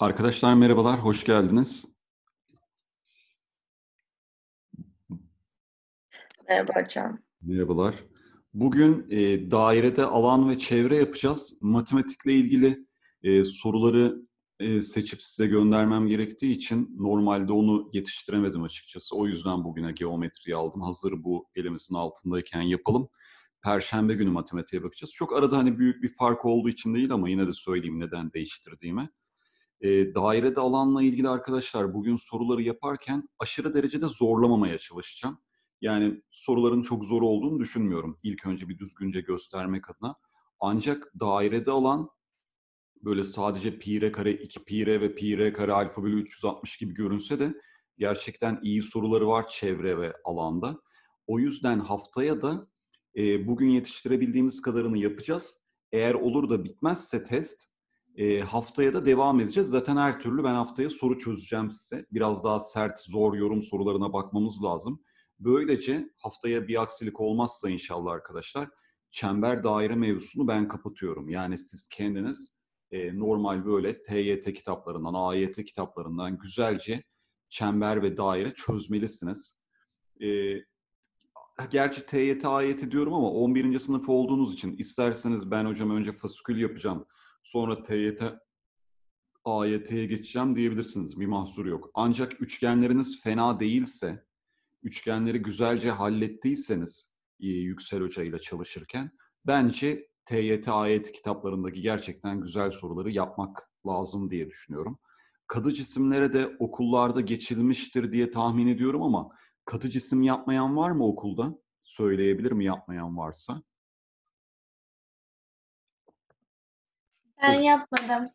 Arkadaşlar merhabalar, hoş geldiniz. Merhaba hocam. Merhabalar. Bugün e, dairede alan ve çevre yapacağız. Matematikle ilgili e, soruları e, seçip size göndermem gerektiği için normalde onu yetiştiremedim açıkçası. O yüzden bugüne geometriyi aldım. Hazır bu elimizin altındayken yapalım. Perşembe günü matematiğe bakacağız. Çok arada hani büyük bir fark olduğu için değil ama yine de söyleyeyim neden değiştirdiğimi. E, dairede alanla ilgili arkadaşlar bugün soruları yaparken aşırı derecede zorlamamaya çalışacağım. Yani soruların çok zor olduğunu düşünmüyorum. İlk önce bir düzgünce göstermek adına. Ancak dairede alan böyle sadece pi r kare 2 pi r ve pi r kare alfa bölü 360 gibi görünse de gerçekten iyi soruları var çevre ve alanda. O yüzden haftaya da e, bugün yetiştirebildiğimiz kadarını yapacağız. Eğer olur da bitmezse test haftaya da devam edeceğiz. Zaten her türlü ben haftaya soru çözeceğim size. Biraz daha sert, zor yorum sorularına bakmamız lazım. Böylece haftaya bir aksilik olmazsa inşallah arkadaşlar çember daire mevzusunu ben kapatıyorum. Yani siz kendiniz e, normal böyle TYT kitaplarından, AYT kitaplarından güzelce çember ve daire çözmelisiniz. E, gerçi TYT, AYT diyorum ama 11. sınıf olduğunuz için isterseniz ben hocam önce fasikül yapacağım sonra TYT AYT'ye geçeceğim diyebilirsiniz. Bir mahsur yok. Ancak üçgenleriniz fena değilse, üçgenleri güzelce hallettiyseniz e, Yüksel Hoca ile çalışırken bence TYT, AYT kitaplarındaki gerçekten güzel soruları yapmak lazım diye düşünüyorum. Katı cisimlere de okullarda geçilmiştir diye tahmin ediyorum ama katı cisim yapmayan var mı okulda? Söyleyebilir mi yapmayan varsa? Ben yapmadım.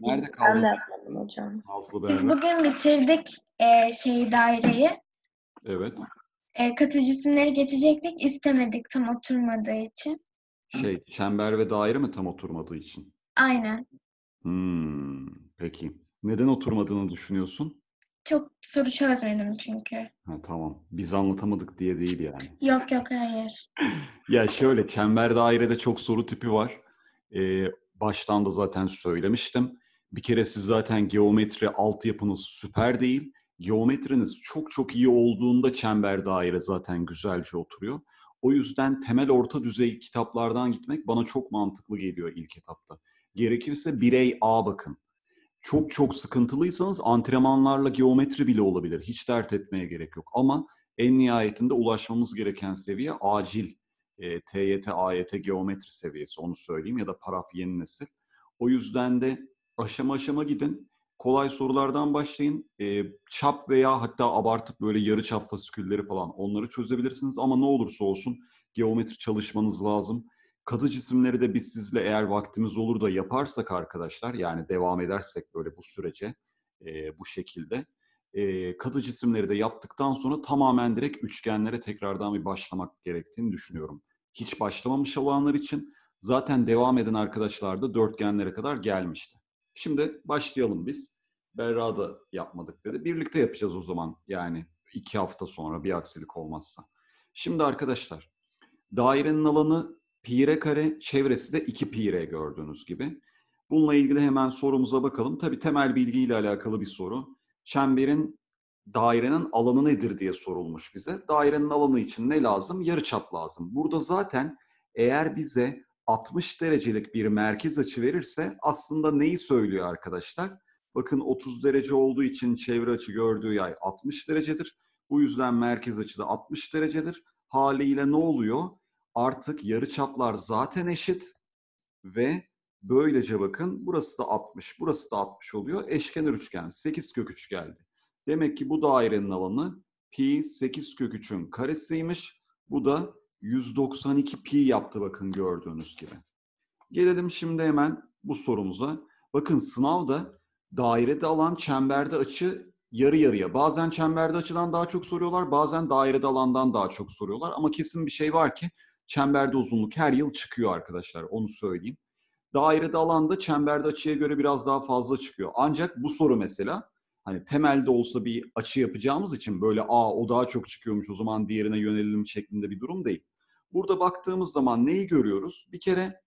Nerede Ben kaldı de yapmadım hocam. Nazlı Biz bugün bitirdik e, şeyi daireyi. Evet. E, katı cisimleri geçecektik. istemedik tam oturmadığı için. Şey, çember ve daire mi tam oturmadığı için? Aynen. Hmm, peki. Neden oturmadığını düşünüyorsun? Çok soru çözmedim çünkü. Ha, tamam. Biz anlatamadık diye değil yani. Yok yok hayır. Ya şöyle, çember dairede çok soru tipi var. Ee, baştan da zaten söylemiştim. Bir kere siz zaten geometri altyapınız süper değil. Geometriniz çok çok iyi olduğunda çember daire zaten güzelce oturuyor. O yüzden temel orta düzey kitaplardan gitmek bana çok mantıklı geliyor ilk etapta. Gerekirse birey A bakın. Çok çok sıkıntılıysanız antrenmanlarla geometri bile olabilir. Hiç dert etmeye gerek yok. Ama en nihayetinde ulaşmamız gereken seviye acil e, TYT, AYT geometri seviyesi onu söyleyeyim ya da paraf yeni nesil. O yüzden de aşama aşama gidin. Kolay sorulardan başlayın. E, çap veya hatta abartıp böyle yarı çap fasikülleri falan onları çözebilirsiniz. Ama ne olursa olsun geometri çalışmanız lazım. Katı cisimleri de biz sizle eğer vaktimiz olur da yaparsak arkadaşlar yani devam edersek böyle bu sürece e, bu şekilde e, katı cisimleri de yaptıktan sonra tamamen direkt üçgenlere tekrardan bir başlamak gerektiğini düşünüyorum. Hiç başlamamış olanlar için zaten devam eden arkadaşlar da dörtgenlere kadar gelmişti. Şimdi başlayalım biz. Berra da yapmadık dedi. Birlikte yapacağız o zaman yani iki hafta sonra bir aksilik olmazsa. Şimdi arkadaşlar dairenin alanı pi r kare, çevresi de 2 pi r gördüğünüz gibi. Bununla ilgili hemen sorumuza bakalım. Tabii temel bilgiyle alakalı bir soru. Çemberin dairenin alanı nedir diye sorulmuş bize. Dairenin alanı için ne lazım? Yarıçap lazım. Burada zaten eğer bize 60 derecelik bir merkez açı verirse aslında neyi söylüyor arkadaşlar? Bakın 30 derece olduğu için çevre açı gördüğü yay 60 derecedir. Bu yüzden merkez açı da 60 derecedir. Haliyle ne oluyor? Artık yarıçaplar zaten eşit ve böylece bakın burası da 60, burası da 60 oluyor. Eşkenar üçgen 8 kök 3 geldi. Demek ki bu dairenin alanı pi 8 kök 3'ün karesiymiş. Bu da 192 pi yaptı bakın gördüğünüz gibi. Gelelim şimdi hemen bu sorumuza. Bakın sınavda dairede alan çemberde açı yarı yarıya. Bazen çemberde açıdan daha çok soruyorlar, bazen dairede alandan daha çok soruyorlar. Ama kesin bir şey var ki çemberde uzunluk her yıl çıkıyor arkadaşlar. Onu söyleyeyim. Dairede alanda çemberde açıya göre biraz daha fazla çıkıyor. Ancak bu soru mesela hani temelde olsa bir açı yapacağımız için böyle a o daha çok çıkıyormuş o zaman diğerine yönelelim şeklinde bir durum değil. Burada baktığımız zaman neyi görüyoruz? Bir kere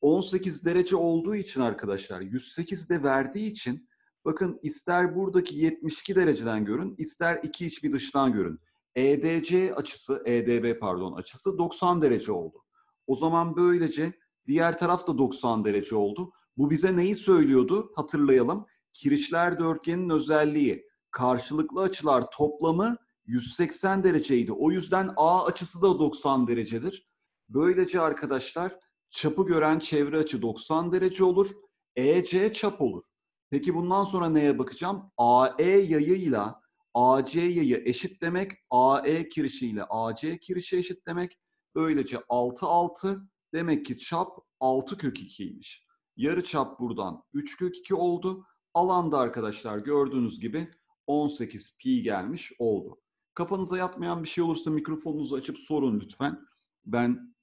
18 derece olduğu için arkadaşlar 108 de verdiği için bakın ister buradaki 72 dereceden görün ister iki iç bir dıştan görün. EDC açısı, EDB pardon açısı 90 derece oldu. O zaman böylece diğer taraf da 90 derece oldu. Bu bize neyi söylüyordu? Hatırlayalım. Kirişler dörtgenin özelliği karşılıklı açılar toplamı 180 dereceydi. O yüzden A açısı da 90 derecedir. Böylece arkadaşlar çapı gören çevre açı 90 derece olur. EC çap olur. Peki bundan sonra neye bakacağım? AE yayıyla AC yayı eşit demek. AE kirişi ile AC kirişi eşit demek. Böylece 6 6 demek ki çap 6 kök 2'ymiş. Yarı çap buradan 3 kök 2 oldu. Alanda arkadaşlar gördüğünüz gibi 18 pi gelmiş oldu. Kafanıza yatmayan bir şey olursa mikrofonunuzu açıp sorun lütfen. Ben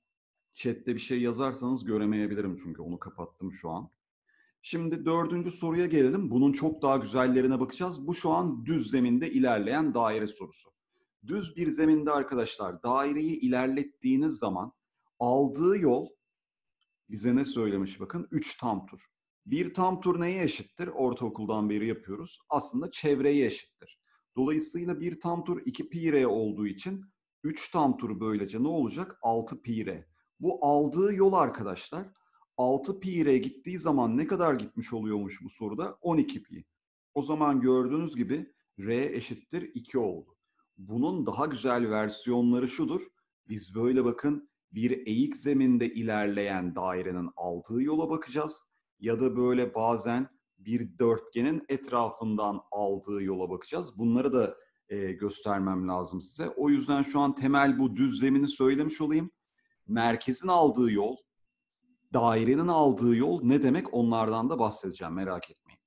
chatte bir şey yazarsanız göremeyebilirim çünkü onu kapattım şu an. Şimdi dördüncü soruya gelelim. Bunun çok daha güzellerine bakacağız. Bu şu an düz zeminde ilerleyen daire sorusu. Düz bir zeminde arkadaşlar daireyi ilerlettiğiniz zaman aldığı yol bize ne söylemiş bakın 3 tam tur. Bir tam tur neye eşittir? Ortaokuldan beri yapıyoruz. Aslında çevreye eşittir. Dolayısıyla bir tam tur 2 pi r olduğu için 3 tam tur böylece ne olacak? 6 pi r. Bu aldığı yol arkadaşlar 6 pi r gittiği zaman ne kadar gitmiş oluyormuş bu soruda? 12 pi. O zaman gördüğünüz gibi r eşittir 2 oldu. Bunun daha güzel versiyonları şudur. Biz böyle bakın bir eğik zeminde ilerleyen dairenin aldığı yola bakacağız. Ya da böyle bazen bir dörtgenin etrafından aldığı yola bakacağız. Bunları da e, göstermem lazım size. O yüzden şu an temel bu düz zemini söylemiş olayım. Merkezin aldığı yol, dairenin aldığı yol ne demek onlardan da bahsedeceğim merak etmeyin.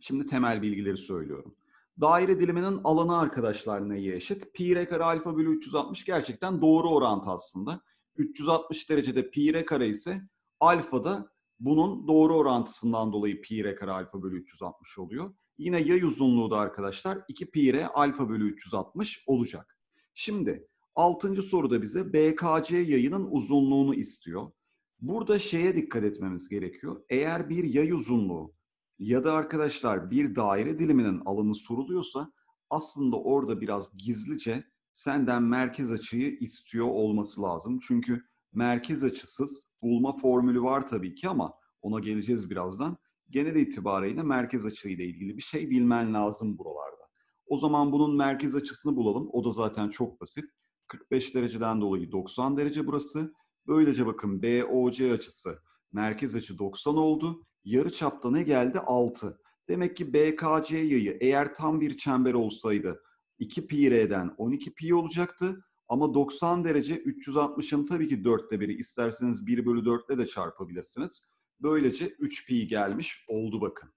Şimdi temel bilgileri söylüyorum. Daire diliminin alanı arkadaşlar neye eşit? Pi r kare alfa bölü 360 gerçekten doğru orantı aslında. 360 derecede pi r kare ise alfa da bunun doğru orantısından dolayı pi r kare alfa bölü 360 oluyor. Yine yay uzunluğu da arkadaşlar 2 pi r alfa bölü 360 olacak. Şimdi 6. soruda bize BKC yayının uzunluğunu istiyor. Burada şeye dikkat etmemiz gerekiyor. Eğer bir yay uzunluğu ya da arkadaşlar bir daire diliminin alanı soruluyorsa aslında orada biraz gizlice senden merkez açıyı istiyor olması lazım. Çünkü merkez açısız bulma formülü var tabii ki ama ona geleceğiz birazdan. Genel itibariyle merkez açıyla ilgili bir şey bilmen lazım buralarda. O zaman bunun merkez açısını bulalım. O da zaten çok basit. 45 dereceden dolayı 90 derece burası. Böylece bakın BOC açısı merkez açı 90 oldu. Yarı çapta ne geldi? 6. Demek ki BKC yayı eğer tam bir çember olsaydı 2 pi r'den 12 pi olacaktı. Ama 90 derece 360'ın tabii ki dörtte biri. İsterseniz 1 bölü 4 ile de çarpabilirsiniz. Böylece 3 pi gelmiş oldu bakın.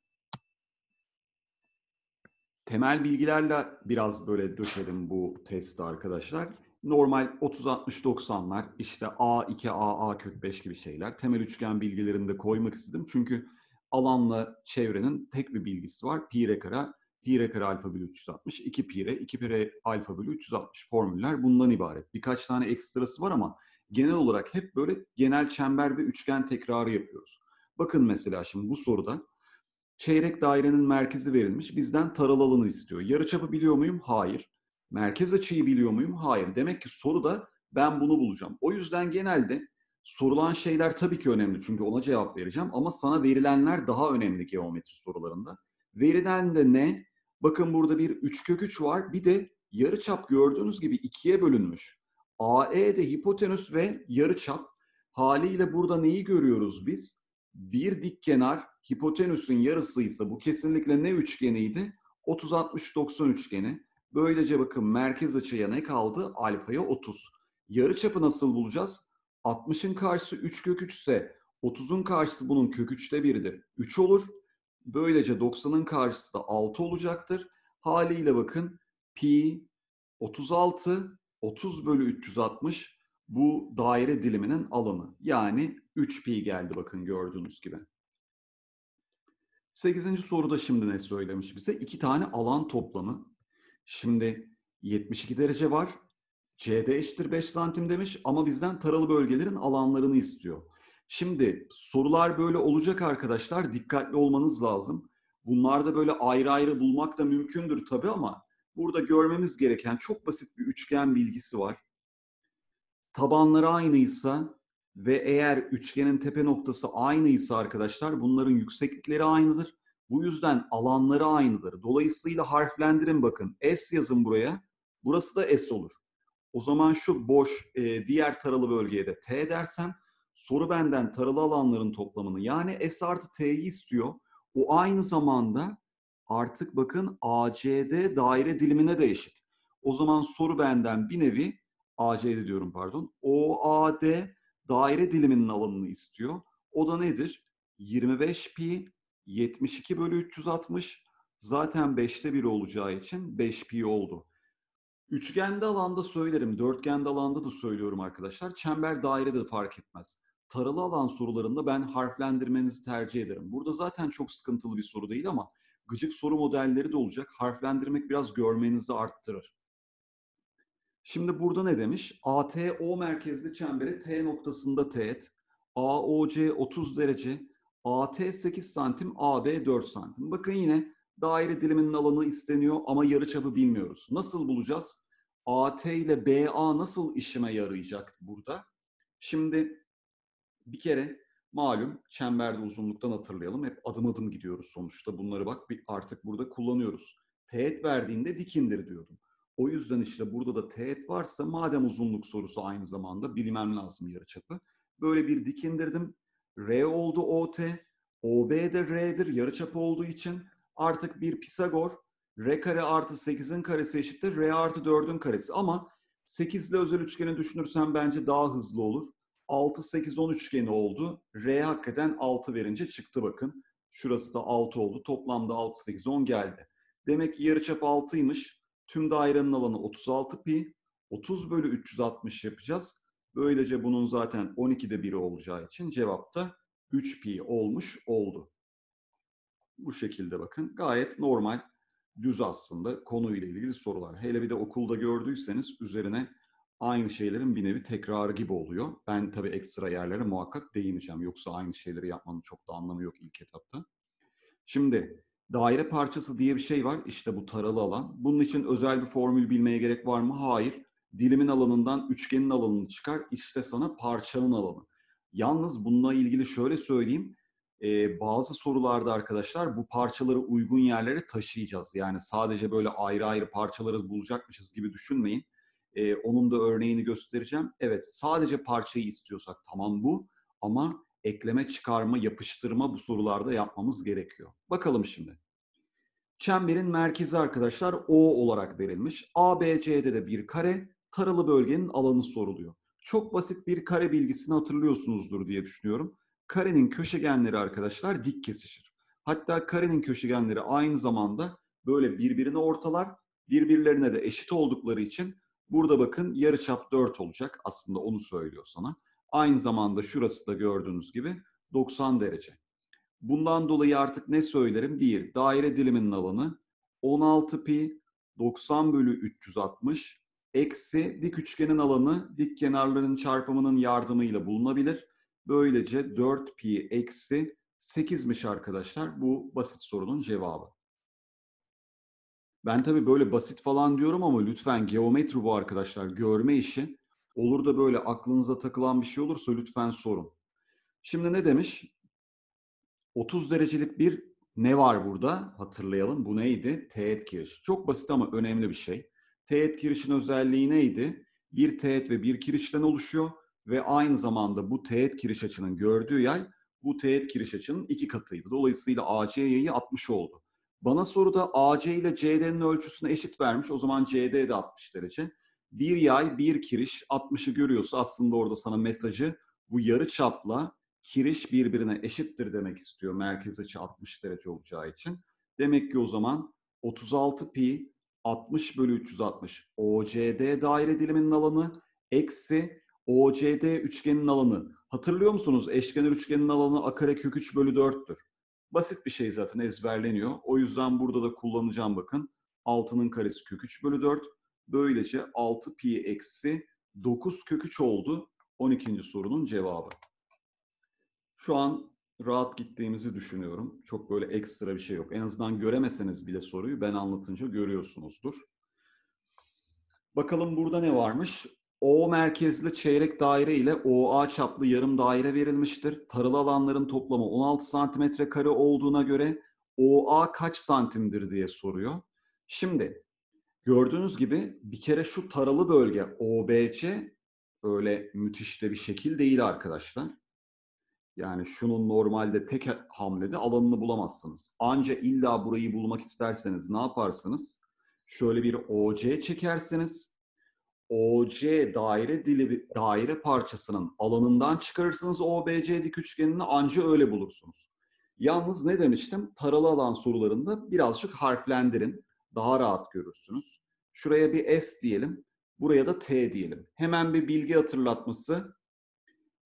Temel bilgilerle biraz böyle döşelim bu testi arkadaşlar. Normal 30-60-90'lar işte A2, A, A kök 5 gibi şeyler. Temel üçgen bilgilerini de koymak istedim. Çünkü alanla çevrenin tek bir bilgisi var. Pi r kare, pi r kare alfa bölü 360, 2 pi r, 2 pi r alfa bölü 360 formüller bundan ibaret. Birkaç tane ekstrası var ama genel olarak hep böyle genel çember ve üçgen tekrarı yapıyoruz. Bakın mesela şimdi bu soruda çeyrek dairenin merkezi verilmiş. Bizden taralı alanı istiyor. Yarıçapı biliyor muyum? Hayır. Merkez açıyı biliyor muyum? Hayır. Demek ki soruda ben bunu bulacağım. O yüzden genelde sorulan şeyler tabii ki önemli çünkü ona cevap vereceğim ama sana verilenler daha önemli geometri sorularında. Verilen de ne? Bakın burada bir 3 kök 3 var. Bir de yarıçap gördüğünüz gibi ikiye bölünmüş. AE de hipotenüs ve yarıçap. Haliyle burada neyi görüyoruz biz? Bir dik kenar hipotenüsün yarısıysa bu kesinlikle ne üçgeniydi? 30-60-90 üçgeni. Böylece bakın merkez açıya ne kaldı? Alfaya 30. Yarıçapı nasıl bulacağız? 60'ın karşısı 3 kök 3 ise 30'un karşısı bunun kök 3'te biridir. 3 olur. Böylece 90'ın karşısı da 6 olacaktır. Haliyle bakın pi 36 30 bölü 360 bu daire diliminin alanı. Yani 3 pi geldi bakın gördüğünüz gibi. 8. soruda şimdi ne söylemiş bize? İki tane alan toplamı. Şimdi 72 derece var. CD eşittir 5 santim demiş ama bizden taralı bölgelerin alanlarını istiyor. Şimdi sorular böyle olacak arkadaşlar. Dikkatli olmanız lazım. Bunlarda böyle ayrı ayrı bulmak da mümkündür tabii ama burada görmemiz gereken çok basit bir üçgen bilgisi var. Tabanları aynıysa ve eğer üçgenin tepe noktası aynıysa arkadaşlar bunların yükseklikleri aynıdır. Bu yüzden alanları aynıdır. Dolayısıyla harflendirin bakın. S yazın buraya. Burası da S olur. O zaman şu boş e, diğer taralı bölgeye de T dersem soru benden taralı alanların toplamını yani S artı T'yi istiyor. O aynı zamanda artık bakın ACD daire dilimine de eşit. O zaman soru benden bir nevi ACD diyorum pardon. OAD daire diliminin alanını istiyor. O da nedir? 25 pi 72 bölü 360 zaten 5'te 1 olacağı için 5 pi oldu. Üçgende alanda söylerim, dörtgende alanda da söylüyorum arkadaşlar. Çember dairede de fark etmez. Taralı alan sorularında ben harflendirmenizi tercih ederim. Burada zaten çok sıkıntılı bir soru değil ama gıcık soru modelleri de olacak. Harflendirmek biraz görmenizi arttırır. Şimdi burada ne demiş? ATO merkezli çemberi T noktasında teğet. AOC 30 derece. AT 8 santim, AB 4 santim. Bakın yine daire diliminin alanı isteniyor ama yarıçapı bilmiyoruz. Nasıl bulacağız? AT ile BA nasıl işime yarayacak burada? Şimdi bir kere malum çemberde uzunluktan hatırlayalım. Hep adım adım gidiyoruz sonuçta. Bunları bak bir artık burada kullanıyoruz. Teğet verdiğinde dik indir diyordum. O yüzden işte burada da teğet varsa madem uzunluk sorusu aynı zamanda bilmem lazım yarıçapı. Böyle bir dik indirdim. R oldu OT. OB de R'dir yarıçapı olduğu için artık bir Pisagor R kare artı 8'in karesi eşittir R artı 4'ün karesi. Ama 8 ile özel üçgeni düşünürsen bence daha hızlı olur. 6, 8, 10 üçgeni oldu. R hakikaten 6 verince çıktı bakın. Şurası da 6 oldu. Toplamda 6, 8, 10 geldi. Demek ki yarıçap 6'ymış. Tüm dairenin alanı 36 pi. 30 bölü 360 yapacağız. Böylece bunun zaten 12'de biri olacağı için cevap da 3 pi olmuş oldu. Bu şekilde bakın. Gayet normal, düz aslında konuyla ilgili sorular. Hele bir de okulda gördüyseniz üzerine aynı şeylerin bir nevi tekrarı gibi oluyor. Ben tabii ekstra yerlere muhakkak değineceğim. Yoksa aynı şeyleri yapmanın çok da anlamı yok ilk etapta. Şimdi daire parçası diye bir şey var. İşte bu taralı alan. Bunun için özel bir formül bilmeye gerek var mı? Hayır. Dilimin alanından üçgenin alanını çıkar. İşte sana parçanın alanı. Yalnız bununla ilgili şöyle söyleyeyim. Ee, bazı sorularda arkadaşlar bu parçaları uygun yerlere taşıyacağız. Yani sadece böyle ayrı ayrı parçaları bulacakmışız gibi düşünmeyin. Ee, onun da örneğini göstereceğim. Evet sadece parçayı istiyorsak tamam bu. Ama ekleme, çıkarma, yapıştırma bu sorularda yapmamız gerekiyor. Bakalım şimdi. Çemberin merkezi arkadaşlar O olarak verilmiş. ABC'de de bir kare, taralı bölgenin alanı soruluyor. Çok basit bir kare bilgisini hatırlıyorsunuzdur diye düşünüyorum. Karenin köşegenleri arkadaşlar dik kesişir. Hatta karenin köşegenleri aynı zamanda böyle birbirine ortalar, birbirlerine de eşit oldukları için burada bakın yarıçap 4 olacak. Aslında onu söylüyor sana. Aynı zamanda şurası da gördüğünüz gibi 90 derece. Bundan dolayı artık ne söylerim? Bir, daire diliminin alanı 16 pi 90 bölü 360 eksi dik üçgenin alanı dik kenarların çarpımının yardımıyla bulunabilir. Böylece 4 pi eksi 8'miş arkadaşlar. Bu basit sorunun cevabı. Ben tabii böyle basit falan diyorum ama lütfen geometri bu arkadaşlar. Görme işi. Olur da böyle aklınıza takılan bir şey olursa lütfen sorun. Şimdi ne demiş? 30 derecelik bir ne var burada? Hatırlayalım. Bu neydi? Teğet kiriş. Çok basit ama önemli bir şey. Teğet kirişin özelliği neydi? Bir teğet ve bir kirişten oluşuyor ve aynı zamanda bu teğet kiriş açının gördüğü yay bu teğet kiriş açının iki katıydı. Dolayısıyla AC yayı 60 oldu. Bana soruda AC ile CD'nin ölçüsünü eşit vermiş. O zaman CD de 60 derece. Bir yay, bir kiriş 60'ı görüyorsa aslında orada sana mesajı bu yarı çapla kiriş birbirine eşittir demek istiyor. Merkez açı 60 derece olacağı için. Demek ki o zaman 36 pi 60 bölü 360 OCD daire diliminin alanı eksi OCD üçgenin alanı. Hatırlıyor musunuz? Eşkenar üçgenin alanı a kare kök 3 bölü 4'tür. Basit bir şey zaten ezberleniyor. O yüzden burada da kullanacağım bakın. 6'nın karesi kök 3 bölü 4. Böylece 6 pi eksi 9 kök 3 oldu. 12. sorunun cevabı. Şu an rahat gittiğimizi düşünüyorum. Çok böyle ekstra bir şey yok. En azından göremeseniz bile soruyu ben anlatınca görüyorsunuzdur. Bakalım burada ne varmış? O merkezli çeyrek daire ile OA çaplı yarım daire verilmiştir. Taralı alanların toplamı 16 santimetre kare olduğuna göre OA kaç santimdir diye soruyor. Şimdi gördüğünüz gibi bir kere şu taralı bölge OBC öyle müthiş de bir şekil değil arkadaşlar. Yani şunun normalde tek hamlede alanını bulamazsınız. Anca illa burayı bulmak isterseniz ne yaparsınız? Şöyle bir OC çekersiniz. OC daire dili daire parçasının alanından çıkarırsınız OBC dik üçgenini anca öyle bulursunuz. Yalnız ne demiştim? Taralı alan sorularında birazcık harflendirin. Daha rahat görürsünüz. Şuraya bir S diyelim. Buraya da T diyelim. Hemen bir bilgi hatırlatması.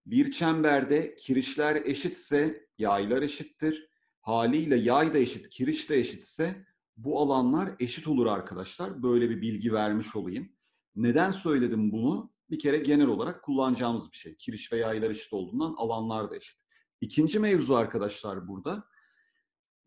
Bir çemberde kirişler eşitse yaylar eşittir. Haliyle yay da eşit, kiriş de eşitse bu alanlar eşit olur arkadaşlar. Böyle bir bilgi vermiş olayım. Neden söyledim bunu? Bir kere genel olarak kullanacağımız bir şey. Kiriş ve yaylar eşit olduğundan alanlar da eşit. İkinci mevzu arkadaşlar burada.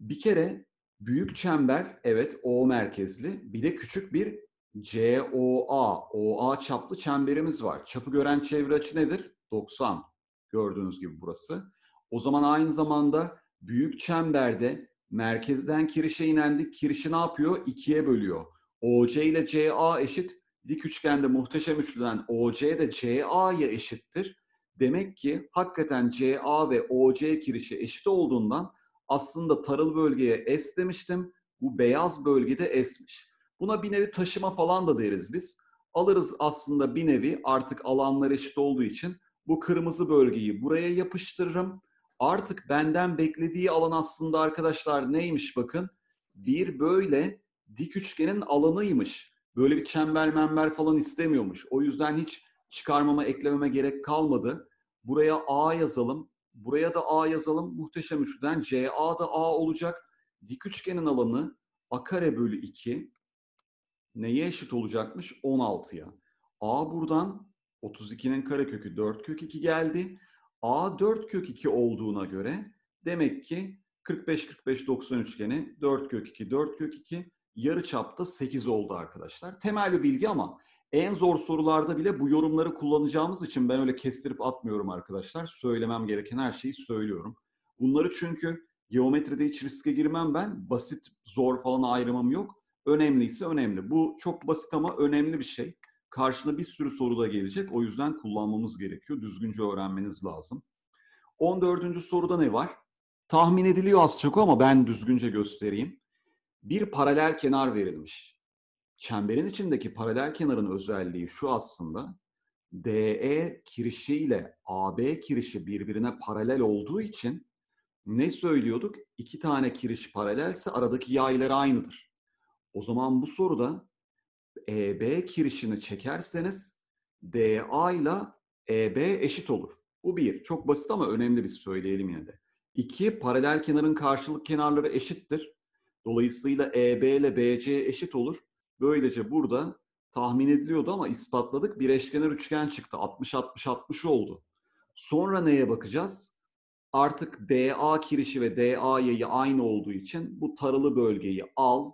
Bir kere büyük çember evet O merkezli. Bir de küçük bir COA, OA çaplı çemberimiz var. Çapı gören çevre açı nedir? 90. Gördüğünüz gibi burası. O zaman aynı zamanda büyük çemberde merkezden kirişe inendik. Kirişi ne yapıyor? İkiye bölüyor. OC ile CA eşit. Dik üçgende muhteşem üçlüden OC de CA'ya eşittir. Demek ki hakikaten CA ve OC kirişi eşit olduğundan aslında taralı bölgeye S demiştim. Bu beyaz bölgede S'miş. Buna bir nevi taşıma falan da deriz biz. Alırız aslında bir nevi artık alanlar eşit olduğu için bu kırmızı bölgeyi buraya yapıştırırım. Artık benden beklediği alan aslında arkadaşlar neymiş bakın. Bir böyle dik üçgenin alanıymış. Böyle bir çember member falan istemiyormuş. O yüzden hiç çıkarmama, eklememe gerek kalmadı. Buraya A yazalım. Buraya da A yazalım. Muhteşem üçlüden CA da A olacak. Dik üçgenin alanı A kare bölü 2 neye eşit olacakmış? 16'ya. A buradan 32'nin karekökü 4 kök 2 geldi. A 4 kök 2 olduğuna göre demek ki 45-45-90 üçgeni 4 kök 2, 4 kök 2 yarı çapta 8 oldu arkadaşlar. Temel bir bilgi ama en zor sorularda bile bu yorumları kullanacağımız için ben öyle kestirip atmıyorum arkadaşlar. Söylemem gereken her şeyi söylüyorum. Bunları çünkü geometride hiç riske girmem ben. Basit, zor falan ayrımım yok. Önemliyse önemli. Bu çok basit ama önemli bir şey. Karşına bir sürü soru da gelecek. O yüzden kullanmamız gerekiyor. Düzgünce öğrenmeniz lazım. 14. soruda ne var? Tahmin ediliyor az çok ama ben düzgünce göstereyim. Bir paralel kenar verilmiş. Çemberin içindeki paralel kenarın özelliği şu aslında. DE kirişi ile AB kirişi birbirine paralel olduğu için ne söylüyorduk? İki tane kiriş paralelse aradaki yaylar aynıdır. O zaman bu soruda EB kirişini çekerseniz DA ile EB eşit olur. Bu bir. Çok basit ama önemli bir söyleyelim yine de. İki, paralel kenarın karşılık kenarları eşittir. Dolayısıyla EB ile BC eşit olur. Böylece burada tahmin ediliyordu ama ispatladık. Bir eşkenar üçgen çıktı. 60-60-60 oldu. Sonra neye bakacağız? Artık DA kirişi ve DA yayı aynı olduğu için bu taralı bölgeyi al,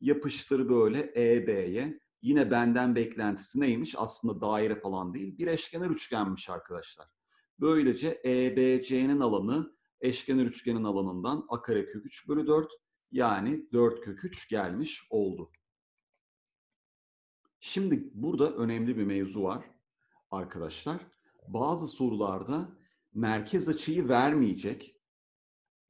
yapıştır böyle EB'ye. Yine benden beklentisi neymiş? Aslında daire falan değil. Bir eşkenar üçgenmiş arkadaşlar. Böylece EBC'nin alanı eşkenar üçgenin alanından a kare kök 3 bölü 4 yani 4 kök 3 gelmiş oldu. Şimdi burada önemli bir mevzu var arkadaşlar. Bazı sorularda merkez açıyı vermeyecek.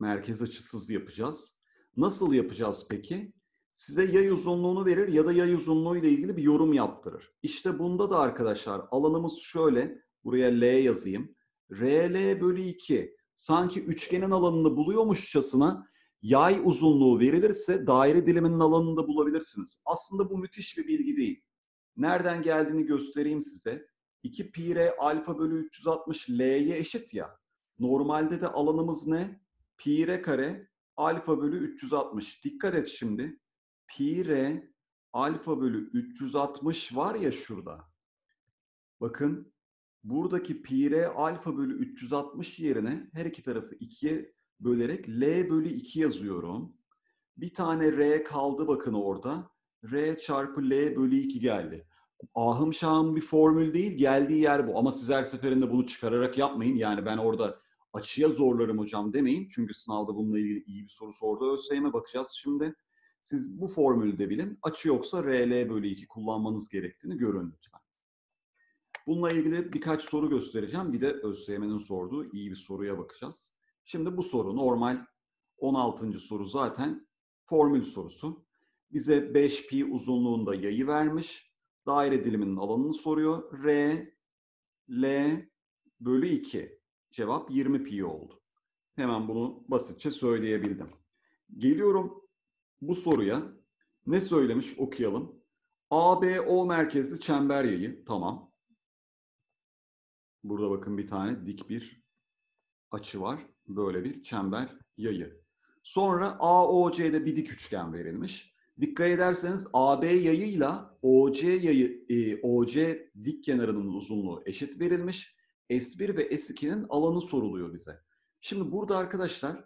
Merkez açısız yapacağız. Nasıl yapacağız peki? Size yay uzunluğunu verir ya da yay uzunluğu ile ilgili bir yorum yaptırır. İşte bunda da arkadaşlar alanımız şöyle. Buraya L yazayım. RL bölü 2 sanki üçgenin alanını buluyormuşçasına yay uzunluğu verilirse daire diliminin alanını da bulabilirsiniz. Aslında bu müthiş bir bilgi değil. Nereden geldiğini göstereyim size. 2 pi r alfa bölü 360 l'ye eşit ya. Normalde de alanımız ne? Pi r kare alfa bölü 360. Dikkat et şimdi. Pi r alfa bölü 360 var ya şurada. Bakın buradaki pi r alfa bölü 360 yerine her iki tarafı 2'ye bölerek L bölü 2 yazıyorum. Bir tane R kaldı bakın orada. R çarpı L bölü 2 geldi. Ahım şahım bir formül değil, geldiği yer bu. Ama siz her seferinde bunu çıkararak yapmayın. Yani ben orada açıya zorlarım hocam demeyin. Çünkü sınavda bununla ilgili iyi bir soru sordu. ÖSYM'e bakacağız şimdi. Siz bu formülü de bilin. Açı yoksa RL bölü 2 kullanmanız gerektiğini görün lütfen. Bununla ilgili birkaç soru göstereceğim. Bir de ÖSYM'nin sorduğu iyi bir soruya bakacağız. Şimdi bu soru normal 16. soru zaten formül sorusu. Bize 5pi uzunluğunda yayı vermiş. Daire diliminin alanını soruyor. R, L bölü 2. Cevap 20 pi oldu. Hemen bunu basitçe söyleyebildim. Geliyorum bu soruya. Ne söylemiş okuyalım. ABO merkezli çember yayı. Tamam. Burada bakın bir tane dik bir açı var. Böyle bir çember yayı. Sonra AOC'de bir dik üçgen verilmiş. Dikkat ederseniz AB yayıyla OC yayı, e, OC dik kenarının uzunluğu eşit verilmiş. S1 ve S2'nin alanı soruluyor bize. Şimdi burada arkadaşlar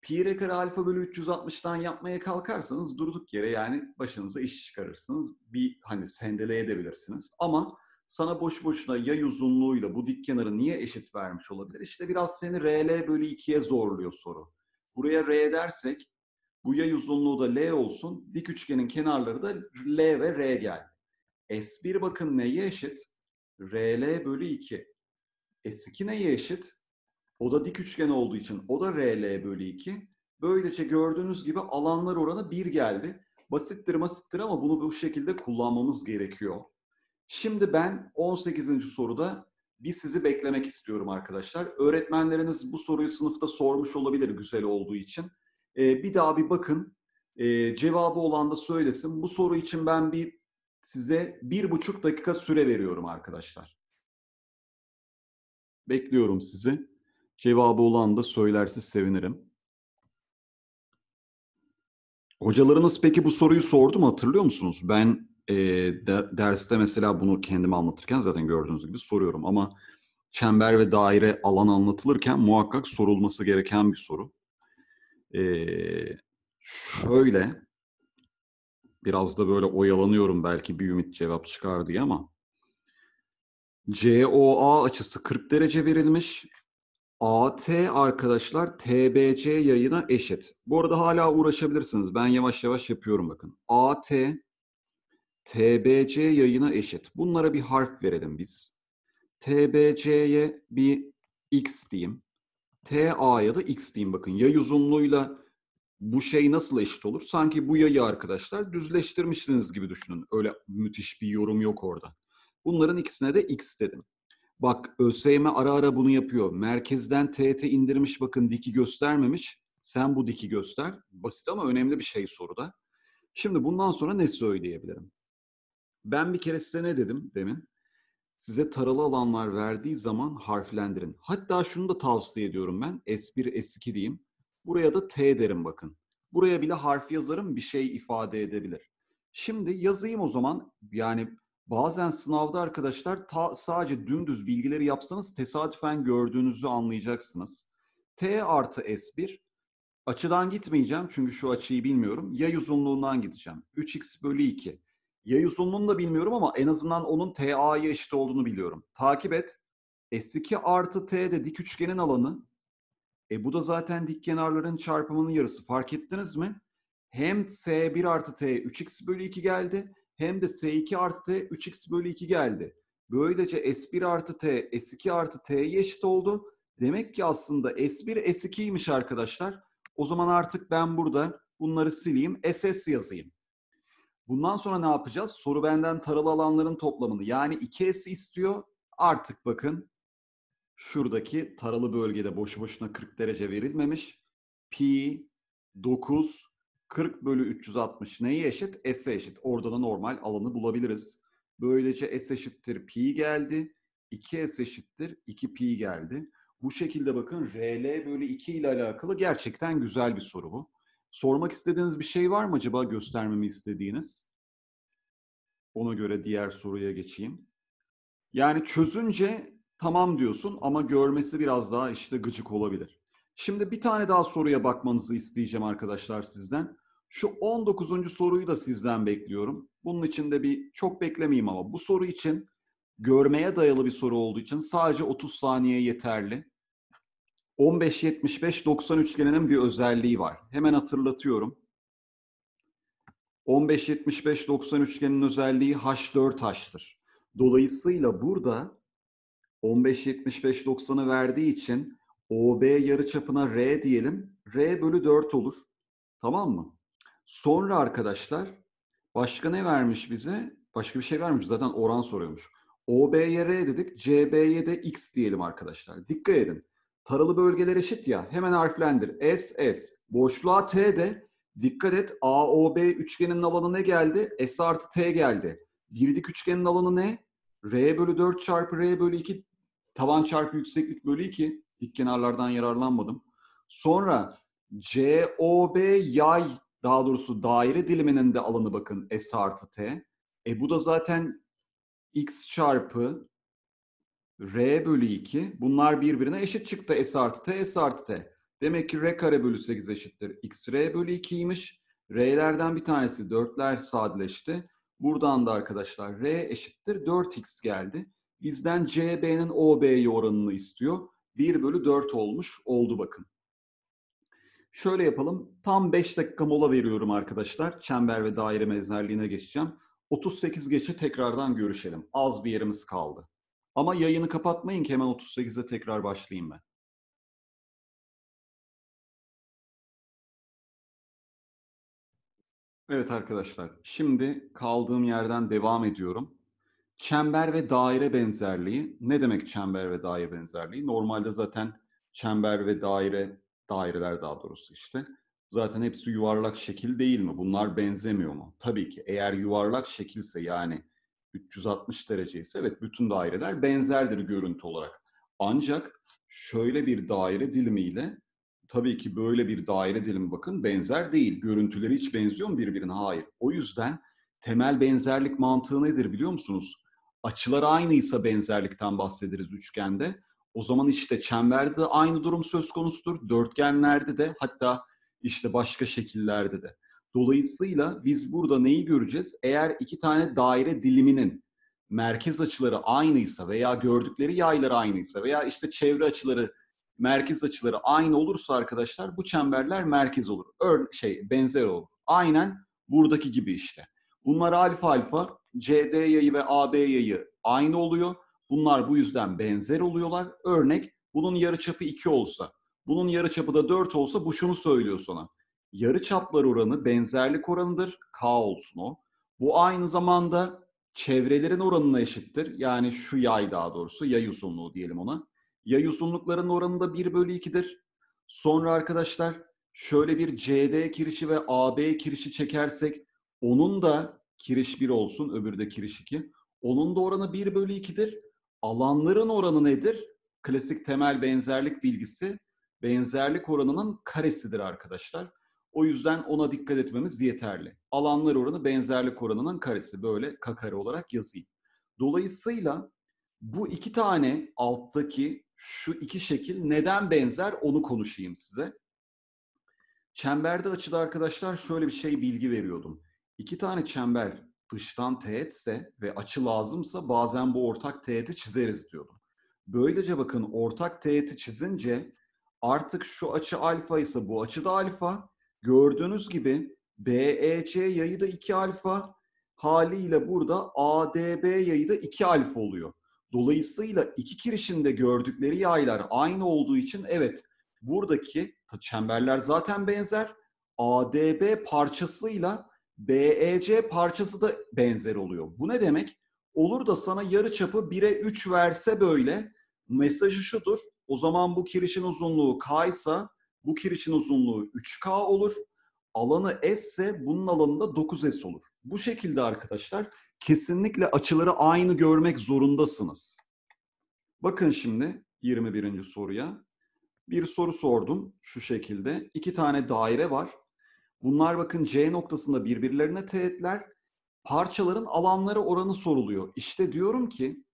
pi r kare alfa bölü 360'tan yapmaya kalkarsanız durduk yere yani başınıza iş çıkarırsınız. Bir hani sendeleyebilirsiniz. Ama sana boş boşuna yay uzunluğuyla bu dik kenarı niye eşit vermiş olabilir? İşte biraz seni RL bölü 2'ye zorluyor soru. Buraya R dersek bu yay uzunluğu da L olsun. Dik üçgenin kenarları da L ve R geldi. S1 bakın neye eşit? RL bölü 2. S2 neye eşit? O da dik üçgen olduğu için o da RL bölü 2. Böylece gördüğünüz gibi alanlar oranı 1 geldi. Basittir basittir ama bunu bu şekilde kullanmamız gerekiyor. Şimdi ben 18. soruda bir sizi beklemek istiyorum arkadaşlar. Öğretmenleriniz bu soruyu sınıfta sormuş olabilir güzel olduğu için. Ee, bir daha bir bakın. Ee, cevabı olan da söylesin. Bu soru için ben bir size bir buçuk dakika süre veriyorum arkadaşlar. Bekliyorum sizi. Cevabı olan da söylerse sevinirim. Hocalarınız peki bu soruyu sordu mu hatırlıyor musunuz? Ben e, de, derste mesela bunu kendime anlatırken zaten gördüğünüz gibi soruyorum ama çember ve daire alan anlatılırken muhakkak sorulması gereken bir soru. E, şöyle biraz da böyle oyalanıyorum belki bir ümit cevap çıkar diye ama COA açısı 40 derece verilmiş. AT arkadaşlar TBC yayına eşit. Bu arada hala uğraşabilirsiniz. Ben yavaş yavaş yapıyorum bakın. AT TBC yayına eşit. Bunlara bir harf verelim biz. TBC'ye bir X diyeyim. TA'ya da X diyeyim bakın. Yay uzunluğuyla bu şey nasıl eşit olur? Sanki bu yayı arkadaşlar düzleştirmişsiniz gibi düşünün. Öyle müthiş bir yorum yok orada. Bunların ikisine de X dedim. Bak ÖSYM ara ara bunu yapıyor. Merkezden TET indirmiş bakın diki göstermemiş. Sen bu diki göster. Basit ama önemli bir şey soruda. Şimdi bundan sonra ne söyleyebilirim? Ben bir kere size ne dedim demin? Size taralı alanlar verdiği zaman harflendirin. Hatta şunu da tavsiye ediyorum ben. S1, S2 diyeyim. Buraya da T derim bakın. Buraya bile harf yazarım bir şey ifade edebilir. Şimdi yazayım o zaman. Yani bazen sınavda arkadaşlar ta, sadece dümdüz bilgileri yapsanız tesadüfen gördüğünüzü anlayacaksınız. T artı S1 açıdan gitmeyeceğim çünkü şu açıyı bilmiyorum. Yay uzunluğundan gideceğim. 3x bölü 2. Yay uzunluğunu da bilmiyorum ama en azından onun TA'ya eşit olduğunu biliyorum. Takip et. S2 artı T de dik üçgenin alanı. E bu da zaten dik kenarların çarpımının yarısı. Fark ettiniz mi? Hem S1 artı T 3x bölü 2 geldi. Hem de S2 artı T 3x bölü 2 geldi. Böylece S1 artı T S2 artı T'ye eşit oldu. Demek ki aslında S1 S2'ymiş arkadaşlar. O zaman artık ben burada bunları sileyim. SS yazayım. Bundan sonra ne yapacağız? Soru benden taralı alanların toplamını yani 2S istiyor. Artık bakın şuradaki taralı bölgede boşu boşuna 40 derece verilmemiş. Pi 9 40 bölü 360 neye eşit? S'e eşit. Orada da normal alanı bulabiliriz. Böylece S eşittir pi geldi. 2S eşittir 2 pi geldi. Bu şekilde bakın RL bölü 2 ile alakalı gerçekten güzel bir soru bu. Sormak istediğiniz bir şey var mı acaba göstermemi istediğiniz? Ona göre diğer soruya geçeyim. Yani çözünce tamam diyorsun ama görmesi biraz daha işte gıcık olabilir. Şimdi bir tane daha soruya bakmanızı isteyeceğim arkadaşlar sizden. Şu 19. soruyu da sizden bekliyorum. Bunun için de bir çok beklemeyeyim ama bu soru için görmeye dayalı bir soru olduğu için sadece 30 saniye yeterli. 15-75-90 üçgeninin bir özelliği var. Hemen hatırlatıyorum. 15-75-90 üçgenin özelliği H4H'tır. Dolayısıyla burada 15-75-90'ı verdiği için OB yarıçapına R diyelim. R bölü 4 olur. Tamam mı? Sonra arkadaşlar başka ne vermiş bize? Başka bir şey vermiş. Zaten oran soruyormuş. OB'ye R dedik. CB'ye de X diyelim arkadaşlar. Dikkat edin. Taralı bölgeler eşit ya. Hemen harflendir. S, S. Boşluğa T de dikkat et. AOB üçgenin alanı ne geldi? S artı T geldi. Bir dik üçgenin alanı ne? R bölü 4 çarpı R bölü 2 tavan çarpı yükseklik bölü 2. Dik kenarlardan yararlanmadım. Sonra COB yay daha doğrusu daire diliminin de alanı bakın S artı T. E bu da zaten X çarpı R bölü 2. Bunlar birbirine eşit çıktı. S artı T, S artı T. Demek ki R kare bölü 8 eşittir. X R bölü 2'ymiş. R'lerden bir tanesi 4'ler sadeleşti. Buradan da arkadaşlar R eşittir 4X geldi. Bizden CB'nin OB'ye oranını istiyor. 1 bölü 4 olmuş oldu bakın. Şöyle yapalım. Tam 5 dakika mola veriyorum arkadaşlar. Çember ve daire benzerliğine geçeceğim. 38 geçe tekrardan görüşelim. Az bir yerimiz kaldı. Ama yayını kapatmayın ki hemen 38'e tekrar başlayayım ben. Evet arkadaşlar, şimdi kaldığım yerden devam ediyorum. Çember ve daire benzerliği. Ne demek çember ve daire benzerliği? Normalde zaten çember ve daire, daireler daha doğrusu işte. Zaten hepsi yuvarlak şekil değil mi? Bunlar benzemiyor mu? Tabii ki eğer yuvarlak şekilse yani 360 derece ise evet bütün daireler benzerdir görüntü olarak. Ancak şöyle bir daire dilimiyle tabii ki böyle bir daire dilimi bakın benzer değil. Görüntüleri hiç benziyor mu birbirine? Hayır. O yüzden temel benzerlik mantığı nedir biliyor musunuz? Açılar aynıysa benzerlikten bahsederiz üçgende. O zaman işte çemberde aynı durum söz konusudur. Dörtgenlerde de hatta işte başka şekillerde de. Dolayısıyla biz burada neyi göreceğiz? Eğer iki tane daire diliminin merkez açıları aynıysa veya gördükleri yaylar aynıysa veya işte çevre açıları merkez açıları aynı olursa arkadaşlar bu çemberler merkez olur. Ör şey benzer olur. Aynen buradaki gibi işte. Bunlar alfa alfa CD yayı ve AB yayı aynı oluyor. Bunlar bu yüzden benzer oluyorlar. Örnek bunun yarıçapı 2 olsa, bunun yarıçapı da 4 olsa bu şunu söylüyor sana. Yarıçaplar oranı benzerlik oranıdır. K olsun o. Bu aynı zamanda çevrelerin oranına eşittir. Yani şu yay daha doğrusu yay uzunluğu diyelim ona. Yay uzunluklarının oranı da 1 bölü 2'dir. Sonra arkadaşlar şöyle bir CD kirişi ve AB kirişi çekersek onun da kiriş 1 olsun öbürü de kiriş 2. Onun da oranı 1 bölü 2'dir. Alanların oranı nedir? Klasik temel benzerlik bilgisi benzerlik oranının karesidir arkadaşlar. O yüzden ona dikkat etmemiz yeterli. Alanlar oranı benzerlik oranının karesi. Böyle k kare olarak yazayım. Dolayısıyla bu iki tane alttaki şu iki şekil neden benzer onu konuşayım size. Çemberde açıda arkadaşlar şöyle bir şey bilgi veriyordum. İki tane çember dıştan teğetse ve açı lazımsa bazen bu ortak teğeti çizeriz diyordum. Böylece bakın ortak teğeti çizince artık şu açı alfa ise bu açı da alfa. Gördüğünüz gibi BEC yayı da 2 alfa haliyle burada ADB yayı da 2 alfa oluyor. Dolayısıyla iki kirişinde gördükleri yaylar aynı olduğu için evet buradaki çemberler zaten benzer. ADB parçasıyla BEC parçası da benzer oluyor. Bu ne demek? Olur da sana yarı çapı 1'e 3 verse böyle mesajı şudur. O zaman bu kirişin uzunluğu K ise bu kirişin uzunluğu 3K olur. Alanı S ise bunun alanı da 9S olur. Bu şekilde arkadaşlar kesinlikle açıları aynı görmek zorundasınız. Bakın şimdi 21. soruya. Bir soru sordum şu şekilde. İki tane daire var. Bunlar bakın C noktasında birbirlerine teğetler. Parçaların alanları oranı soruluyor. İşte diyorum ki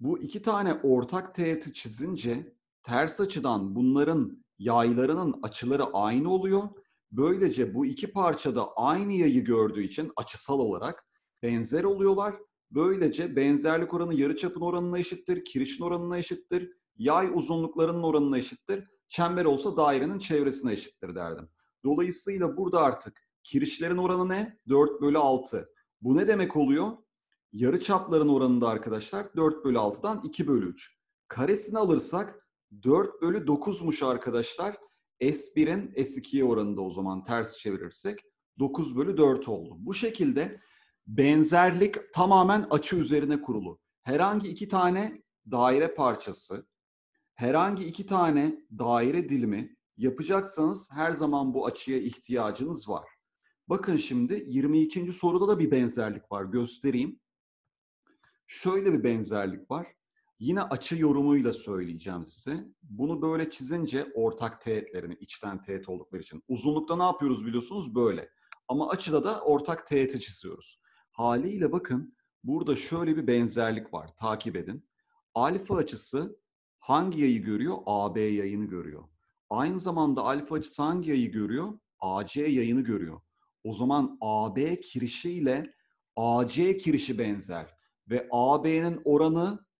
Bu iki tane ortak teğeti çizince ters açıdan bunların yaylarının açıları aynı oluyor. Böylece bu iki parçada aynı yayı gördüğü için açısal olarak benzer oluyorlar. Böylece benzerlik oranı yarıçapın oranına eşittir, kirişin oranına eşittir, yay uzunluklarının oranına eşittir, çember olsa dairenin çevresine eşittir derdim. Dolayısıyla burada artık kirişlerin oranı ne? 4 bölü 6. Bu ne demek oluyor? Yarı çapların oranında arkadaşlar 4 bölü 6'dan 2 bölü 3. Karesini alırsak 4 bölü 9'muş arkadaşlar. S1'in S2'ye oranında o zaman ters çevirirsek 9 bölü 4 oldu. Bu şekilde benzerlik tamamen açı üzerine kurulu. Herhangi iki tane daire parçası, herhangi iki tane daire dilimi yapacaksanız her zaman bu açıya ihtiyacınız var. Bakın şimdi 22. soruda da bir benzerlik var. Göstereyim. Şöyle bir benzerlik var. Yine açı yorumuyla söyleyeceğim size. Bunu böyle çizince ortak teğetlerini, içten teğet oldukları için. Uzunlukta ne yapıyoruz biliyorsunuz? Böyle. Ama açıda da ortak teğeti çiziyoruz. Haliyle bakın burada şöyle bir benzerlik var. Takip edin. Alfa açısı hangi yayı görüyor? AB yayını görüyor. Aynı zamanda alfa açısı hangi yayı görüyor? AC yayını görüyor. O zaman AB kirişiyle AC kirişi benzer. Ve AB'nin oranı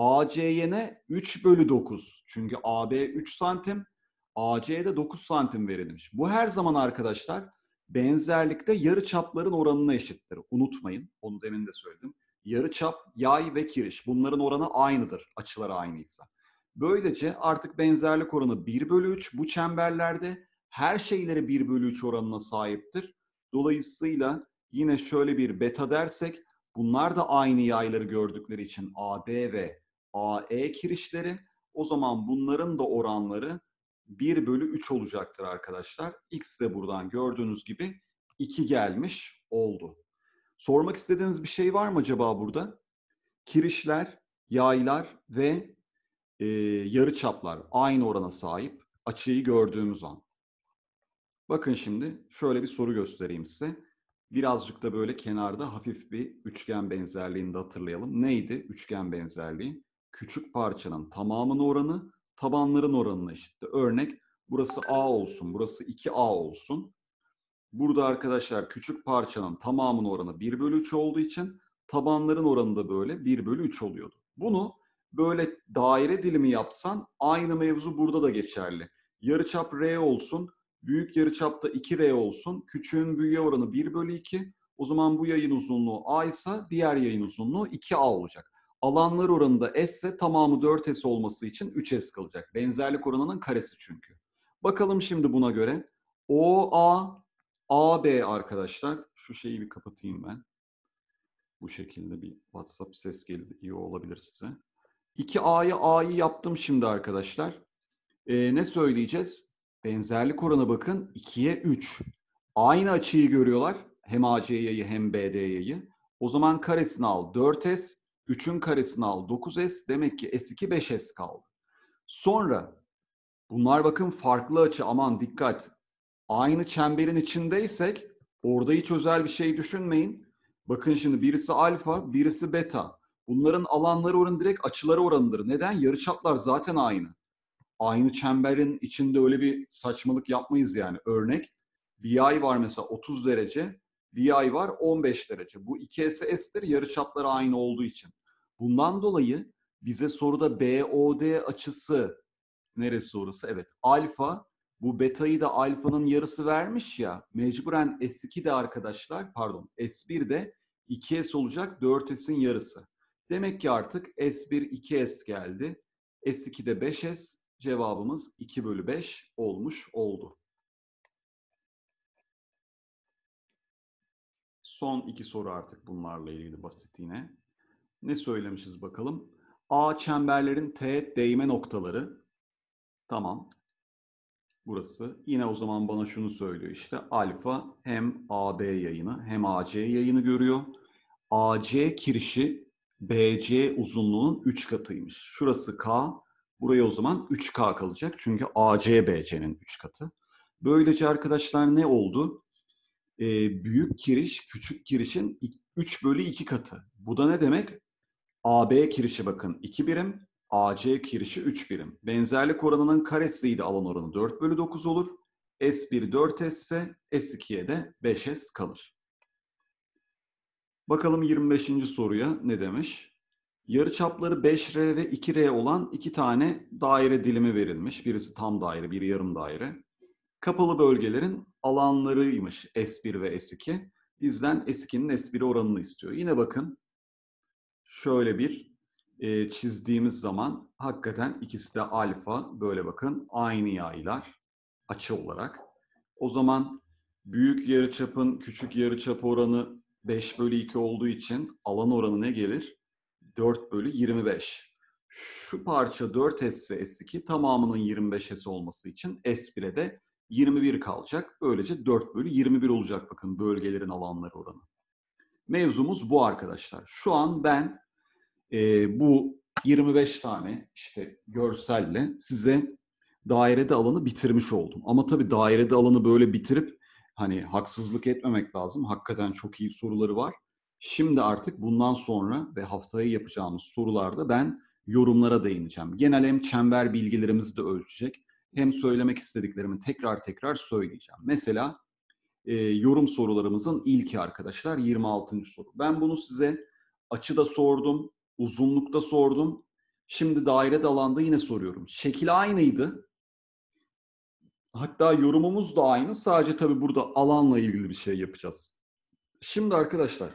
AC'ye ne? 3 bölü 9. Çünkü AB 3 santim, AC'ye de 9 santim verilmiş. Bu her zaman arkadaşlar benzerlikte yarı çapların oranına eşittir. Unutmayın, onu demin de söyledim. Yarı çap, yay ve kiriş. Bunların oranı aynıdır, açıları aynıysa. Böylece artık benzerlik oranı 1 bölü 3 bu çemberlerde her şeyleri 1 bölü 3 oranına sahiptir. Dolayısıyla yine şöyle bir beta dersek bunlar da aynı yayları gördükleri için AD ve AE kirişleri o zaman bunların da oranları 1 bölü 3 olacaktır arkadaşlar. X de buradan gördüğünüz gibi 2 gelmiş oldu. Sormak istediğiniz bir şey var mı acaba burada? Kirişler, yaylar ve e, yarı çaplar aynı orana sahip açıyı gördüğümüz an. Bakın şimdi şöyle bir soru göstereyim size. Birazcık da böyle kenarda hafif bir üçgen benzerliğini de hatırlayalım. Neydi üçgen benzerliği? Küçük parçanın tamamının oranı tabanların oranına eşitti. Örnek burası A olsun, burası 2A olsun. Burada arkadaşlar küçük parçanın tamamının oranı 1 bölü 3 olduğu için tabanların oranı da böyle 1 bölü 3 oluyordu. Bunu böyle daire dilimi yapsan aynı mevzu burada da geçerli. Yarıçap R olsun, büyük yarıçapta 2R olsun, küçüğün büyüğe oranı 1 bölü 2. O zaman bu yayın uzunluğu A ise diğer yayın uzunluğu 2A olacak. Alanlar oranında S ise tamamı 4S olması için 3S kalacak. Benzerlik oranının karesi çünkü. Bakalım şimdi buna göre. OA, AB arkadaşlar. Şu şeyi bir kapatayım ben. Bu şekilde bir WhatsApp ses geldi. iyi olabilir size. 2A'yı A'yı yaptım şimdi arkadaşlar. Ee, ne söyleyeceğiz? Benzerlik oranı bakın 2'ye 3. Aynı açıyı görüyorlar. Hem AC yayı hem BD yayı. O zaman karesini al 4S. 3'ün karesini al 9S. Demek ki S2 5S kaldı. Sonra bunlar bakın farklı açı aman dikkat. Aynı çemberin içindeysek orada hiç özel bir şey düşünmeyin. Bakın şimdi birisi alfa, birisi beta. Bunların alanları oranı direkt açıları oranıdır. Neden? Yarıçaplar zaten aynı. Aynı çemberin içinde öyle bir saçmalık yapmayız yani. Örnek yay var mesela 30 derece, yay var 15 derece. Bu iki S S'tir yarıçapları aynı olduğu için. Bundan dolayı bize soruda BOD açısı neresi orası? Evet alfa bu betayı da alfanın yarısı vermiş ya mecburen S2 de arkadaşlar pardon S1 de 2S olacak 4S'in yarısı. Demek ki artık S1 2S geldi. S2 de 5S cevabımız 2 bölü 5 olmuş oldu. Son iki soru artık bunlarla ilgili basit yine. Ne söylemişiz bakalım? A çemberlerin teğet değme noktaları. Tamam. Burası. Yine o zaman bana şunu söylüyor işte. Alfa hem AB yayını hem AC yayını görüyor. AC kirişi BC uzunluğunun 3 katıymış. Şurası K. Buraya o zaman 3K kalacak. Çünkü AC BC'nin 3 katı. Böylece arkadaşlar ne oldu? Ee, büyük kiriş küçük kirişin 3 bölü 2 katı. Bu da ne demek? AB kirişi bakın 2 birim, AC kirişi 3 birim. Benzerlik oranının karesiydi alan oranı 4 bölü 9 olur. S1 4S ise S2'ye de 5S kalır. Bakalım 25. soruya ne demiş? Yarıçapları 5R ve 2R olan iki tane daire dilimi verilmiş. Birisi tam daire, biri yarım daire. Kapalı bölgelerin alanlarıymış S1 ve S2. Bizden S2'nin S1 oranını istiyor. Yine bakın şöyle bir e, çizdiğimiz zaman hakikaten ikisi de alfa. Böyle bakın aynı yaylar açı olarak. O zaman büyük yarıçapın küçük yarıçap oranı 5 bölü 2 olduğu için alan oranı ne gelir? 4 bölü 25. Şu parça 4S ise S2 tamamının 25S olması için S1'e de 21 kalacak. Böylece 4 bölü 21 olacak bakın bölgelerin alanları oranı. Mevzumuz bu arkadaşlar. Şu an ben e, bu 25 tane işte görselle size dairede alanı bitirmiş oldum. Ama tabii dairede alanı böyle bitirip hani haksızlık etmemek lazım. Hakikaten çok iyi soruları var. Şimdi artık bundan sonra ve haftaya yapacağımız sorularda ben yorumlara değineceğim. Genel hem çember bilgilerimizi de ölçecek hem söylemek istediklerimi tekrar tekrar söyleyeceğim. Mesela e, yorum sorularımızın ilki arkadaşlar 26. soru. Ben bunu size açıda sordum, uzunlukta sordum. Şimdi daire alanda yine soruyorum. Şekil aynıydı. Hatta yorumumuz da aynı. Sadece tabii burada alanla ilgili bir şey yapacağız. Şimdi arkadaşlar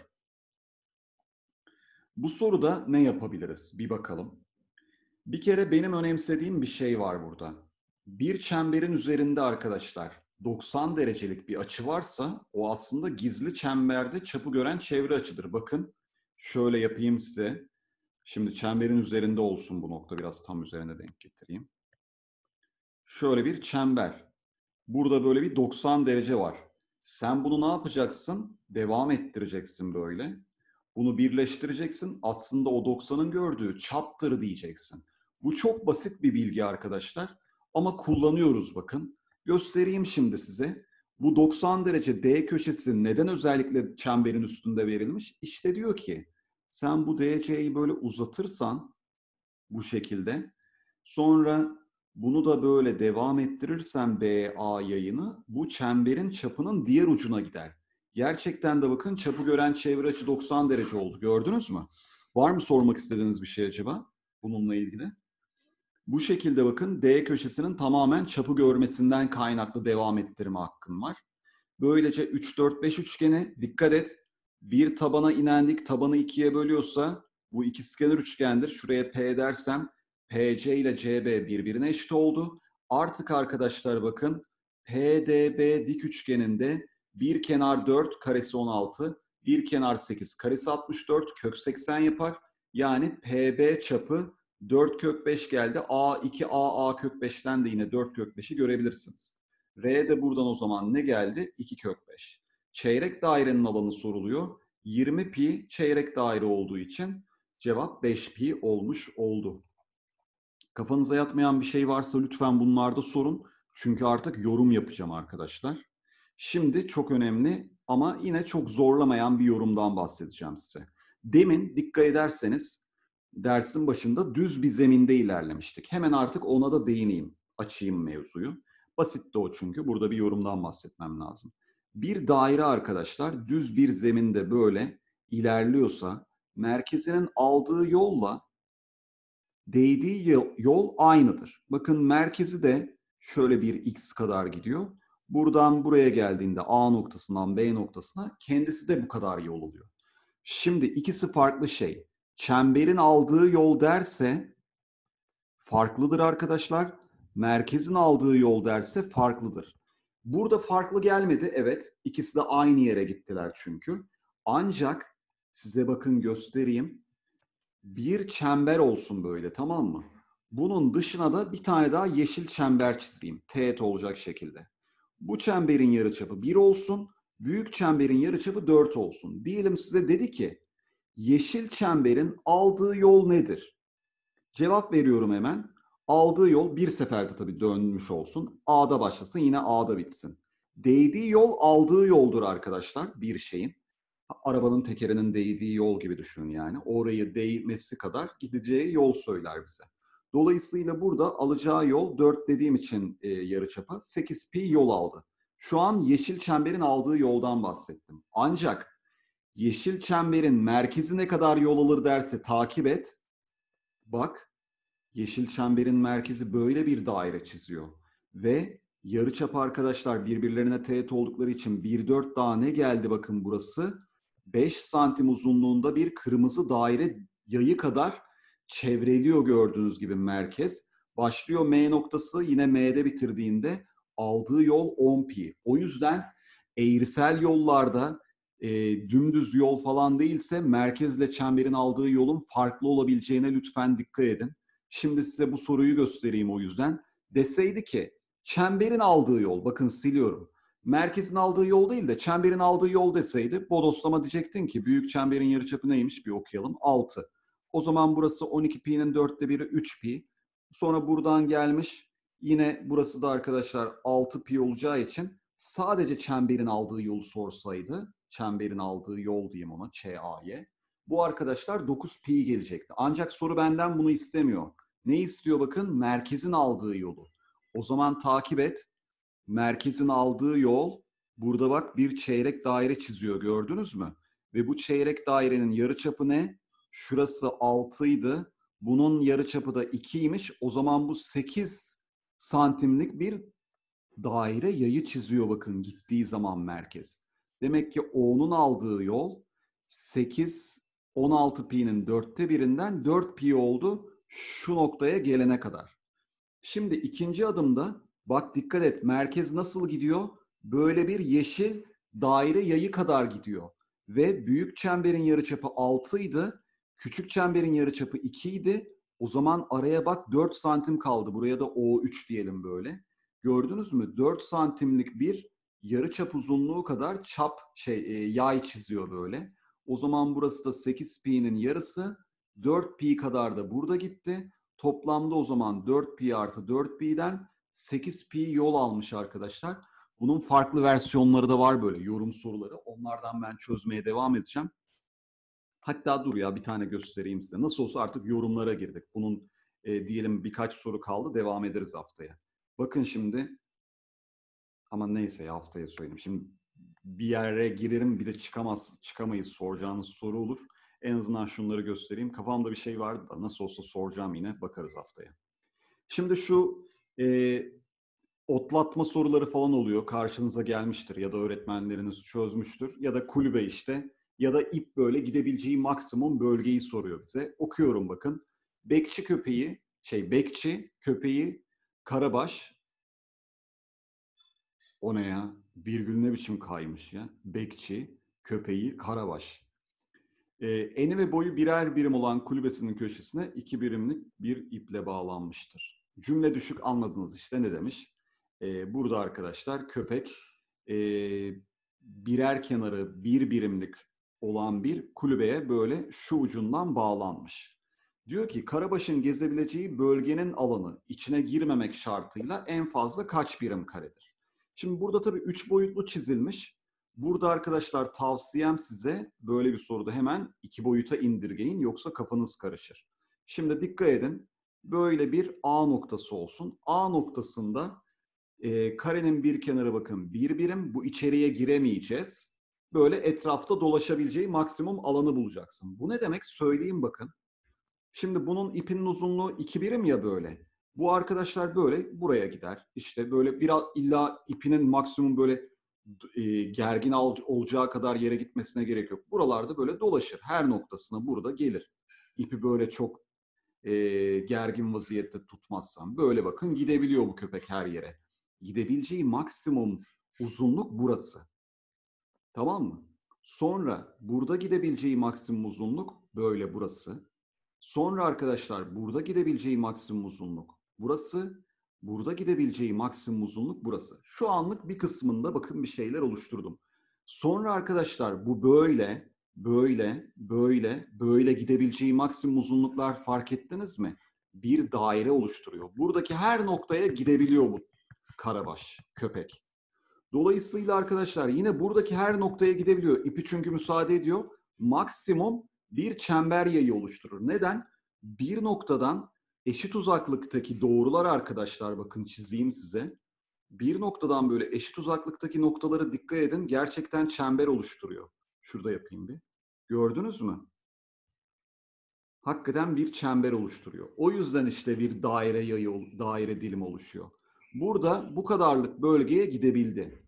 bu soruda ne yapabiliriz? Bir bakalım. Bir kere benim önemsediğim bir şey var burada. Bir çemberin üzerinde arkadaşlar 90 derecelik bir açı varsa o aslında gizli çemberde çapı gören çevre açıdır. Bakın şöyle yapayım size. Şimdi çemberin üzerinde olsun bu nokta biraz tam üzerine denk getireyim. Şöyle bir çember. Burada böyle bir 90 derece var. Sen bunu ne yapacaksın? Devam ettireceksin böyle. Bunu birleştireceksin. Aslında o 90'ın gördüğü çaptır diyeceksin. Bu çok basit bir bilgi arkadaşlar. Ama kullanıyoruz bakın. Göstereyim şimdi size. Bu 90 derece D köşesi neden özellikle çemberin üstünde verilmiş? İşte diyor ki sen bu DC'yi böyle uzatırsan bu şekilde sonra bunu da böyle devam ettirirsen BA yayını bu çemberin çapının diğer ucuna gider. Gerçekten de bakın çapı gören çevre açı 90 derece oldu. Gördünüz mü? Var mı sormak istediğiniz bir şey acaba bununla ilgili? Bu şekilde bakın D köşesinin tamamen çapı görmesinden kaynaklı devam ettirme hakkın var. Böylece 3, 4, 5 üçgeni dikkat et. Bir tabana inendik, tabanı ikiye bölüyorsa bu ikizkenar üçgendir. Şuraya P dersem PC ile CB birbirine eşit oldu. Artık arkadaşlar bakın PDB dik üçgeninde bir kenar 4 karesi 16, bir kenar 8 karesi 64 kök 80 yapar. Yani PB çapı 4 kök 5 geldi. A2 AA kök 5'ten de yine 4 kök 5'i görebilirsiniz. R de buradan o zaman ne geldi? 2 kök 5. Çeyrek dairenin alanı soruluyor. 20 pi çeyrek daire olduğu için cevap 5 pi olmuş oldu. Kafanıza yatmayan bir şey varsa lütfen bunlarda sorun. Çünkü artık yorum yapacağım arkadaşlar. Şimdi çok önemli ama yine çok zorlamayan bir yorumdan bahsedeceğim size. Demin dikkat ederseniz dersin başında düz bir zeminde ilerlemiştik. Hemen artık ona da değineyim, açayım mevzuyu. Basit de o çünkü. Burada bir yorumdan bahsetmem lazım. Bir daire arkadaşlar düz bir zeminde böyle ilerliyorsa merkezinin aldığı yolla değdiği yol aynıdır. Bakın merkezi de şöyle bir x kadar gidiyor. Buradan buraya geldiğinde A noktasından B noktasına kendisi de bu kadar yol oluyor. Şimdi ikisi farklı şey. Çemberin aldığı yol derse farklıdır arkadaşlar. Merkezin aldığı yol derse farklıdır. Burada farklı gelmedi. Evet. ikisi de aynı yere gittiler çünkü. Ancak size bakın göstereyim. Bir çember olsun böyle tamam mı? Bunun dışına da bir tane daha yeşil çember çizeyim. Teğet olacak şekilde. Bu çemberin yarıçapı 1 olsun. Büyük çemberin yarıçapı 4 olsun. Diyelim size dedi ki yeşil çemberin aldığı yol nedir? Cevap veriyorum hemen. Aldığı yol bir seferde tabii dönmüş olsun. A'da başlasın yine A'da bitsin. Değdiği yol aldığı yoldur arkadaşlar bir şeyin. Arabanın tekerinin değdiği yol gibi düşünün yani. Orayı değmesi kadar gideceği yol söyler bize. Dolayısıyla burada alacağı yol 4 dediğim için e, yarıçapa 8 pi yol aldı. Şu an yeşil çemberin aldığı yoldan bahsettim. Ancak yeşil çemberin merkezi ne kadar yol alır derse takip et. Bak yeşil çemberin merkezi böyle bir daire çiziyor. Ve yarıçap arkadaşlar birbirlerine teğet oldukları için 1-4 daha ne geldi bakın burası. 5 santim uzunluğunda bir kırmızı daire yayı kadar çevreliyor gördüğünüz gibi merkez. Başlıyor M noktası yine M'de bitirdiğinde aldığı yol 10 pi. O yüzden eğrisel yollarda e, dümdüz yol falan değilse merkezle çemberin aldığı yolun farklı olabileceğine lütfen dikkat edin. Şimdi size bu soruyu göstereyim o yüzden. Deseydi ki çemberin aldığı yol, bakın siliyorum. Merkezin aldığı yol değil de çemberin aldığı yol deseydi bodoslama diyecektin ki büyük çemberin yarıçapı neymiş bir okuyalım. 6. O zaman burası 12 pi'nin dörtte biri 3 pi. Sonra buradan gelmiş yine burası da arkadaşlar 6 pi olacağı için sadece çemberin aldığı yolu sorsaydı çemberin aldığı yol diyeyim ona ÇA'ye. Bu arkadaşlar 9 pi gelecekti. Ancak soru benden bunu istemiyor. Ne istiyor bakın? Merkezin aldığı yolu. O zaman takip et. Merkezin aldığı yol burada bak bir çeyrek daire çiziyor gördünüz mü? Ve bu çeyrek dairenin yarıçapı ne? Şurası 6 idi. Bunun yarıçapı da 2'ymiş. O zaman bu 8 santimlik bir daire yayı çiziyor bakın gittiği zaman merkez. Demek ki O'nun aldığı yol 8 16 pi'nin dörtte birinden 4 pi oldu şu noktaya gelene kadar. Şimdi ikinci adımda bak dikkat et merkez nasıl gidiyor? Böyle bir yeşil daire yayı kadar gidiyor. Ve büyük çemberin yarıçapı 6 idi. Küçük çemberin yarıçapı 2 idi. O zaman araya bak 4 santim kaldı. Buraya da O3 diyelim böyle. Gördünüz mü? 4 santimlik bir yarıçap uzunluğu kadar çap şey e, yay çiziyor böyle. O zaman burası da 8 pi'nin yarısı. 4 pi kadar da burada gitti. Toplamda o zaman 4 pi artı 4 pi'den 8 pi yol almış arkadaşlar. Bunun farklı versiyonları da var böyle yorum soruları. Onlardan ben çözmeye devam edeceğim. Hatta dur ya bir tane göstereyim size. Nasıl olsa artık yorumlara girdik. Bunun e, diyelim birkaç soru kaldı. Devam ederiz haftaya. Bakın şimdi ama neyse ya haftaya söyleyeyim. Şimdi bir yere girerim bir de çıkamaz, çıkamayız soracağınız soru olur. En azından şunları göstereyim. Kafamda bir şey vardı da nasıl olsa soracağım yine bakarız haftaya. Şimdi şu e, otlatma soruları falan oluyor. Karşınıza gelmiştir ya da öğretmenleriniz çözmüştür. Ya da kulübe işte ya da ip böyle gidebileceği maksimum bölgeyi soruyor bize. Okuyorum bakın. Bekçi köpeği, şey bekçi köpeği Karabaş. O ne ya? Virgül ne biçim kaymış ya? Bekçi köpeği Karabaş. Ee, eni ve boyu birer birim olan kulübesinin köşesine iki birimlik bir iple bağlanmıştır. Cümle düşük anladınız işte ne demiş? Ee, burada arkadaşlar köpek e, birer kenarı bir birimlik olan bir kulübeye böyle şu ucundan bağlanmış. Diyor ki Karabaş'ın gezebileceği bölgenin alanı içine girmemek şartıyla en fazla kaç birim karedir? Şimdi burada tabii üç boyutlu çizilmiş. Burada arkadaşlar tavsiyem size böyle bir soruda hemen iki boyuta indirgeyin yoksa kafanız karışır. Şimdi dikkat edin. Böyle bir A noktası olsun. A noktasında e, karenin bir kenarı bakın bir birim. Bu içeriye giremeyeceğiz. Böyle etrafta dolaşabileceği maksimum alanı bulacaksın. Bu ne demek? Söyleyeyim bakın. Şimdi bunun ipinin uzunluğu iki birim ya böyle. Bu arkadaşlar böyle buraya gider. İşte böyle bir illa ipinin maksimum böyle e, gergin al, olacağı kadar yere gitmesine gerek yok. Buralarda böyle dolaşır. Her noktasına burada gelir. İpi böyle çok e, gergin vaziyette tutmazsam. Böyle bakın gidebiliyor bu köpek her yere. Gidebileceği maksimum uzunluk burası. Tamam mı? Sonra burada gidebileceği maksimum uzunluk böyle burası. Sonra arkadaşlar burada gidebileceği maksimum uzunluk burası. Burada gidebileceği maksimum uzunluk burası. Şu anlık bir kısmında bakın bir şeyler oluşturdum. Sonra arkadaşlar bu böyle, böyle, böyle, böyle gidebileceği maksimum uzunluklar fark ettiniz mi? Bir daire oluşturuyor. Buradaki her noktaya gidebiliyor bu karabaş, köpek. Dolayısıyla arkadaşlar yine buradaki her noktaya gidebiliyor. İpi çünkü müsaade ediyor. Maksimum bir çember yayı oluşturur. Neden? Bir noktadan eşit uzaklıktaki doğrular arkadaşlar bakın çizeyim size. Bir noktadan böyle eşit uzaklıktaki noktalara dikkat edin. Gerçekten çember oluşturuyor. Şurada yapayım bir. Gördünüz mü? Hakikaten bir çember oluşturuyor. O yüzden işte bir daire yayı, daire dilim oluşuyor. Burada bu kadarlık bölgeye gidebildi.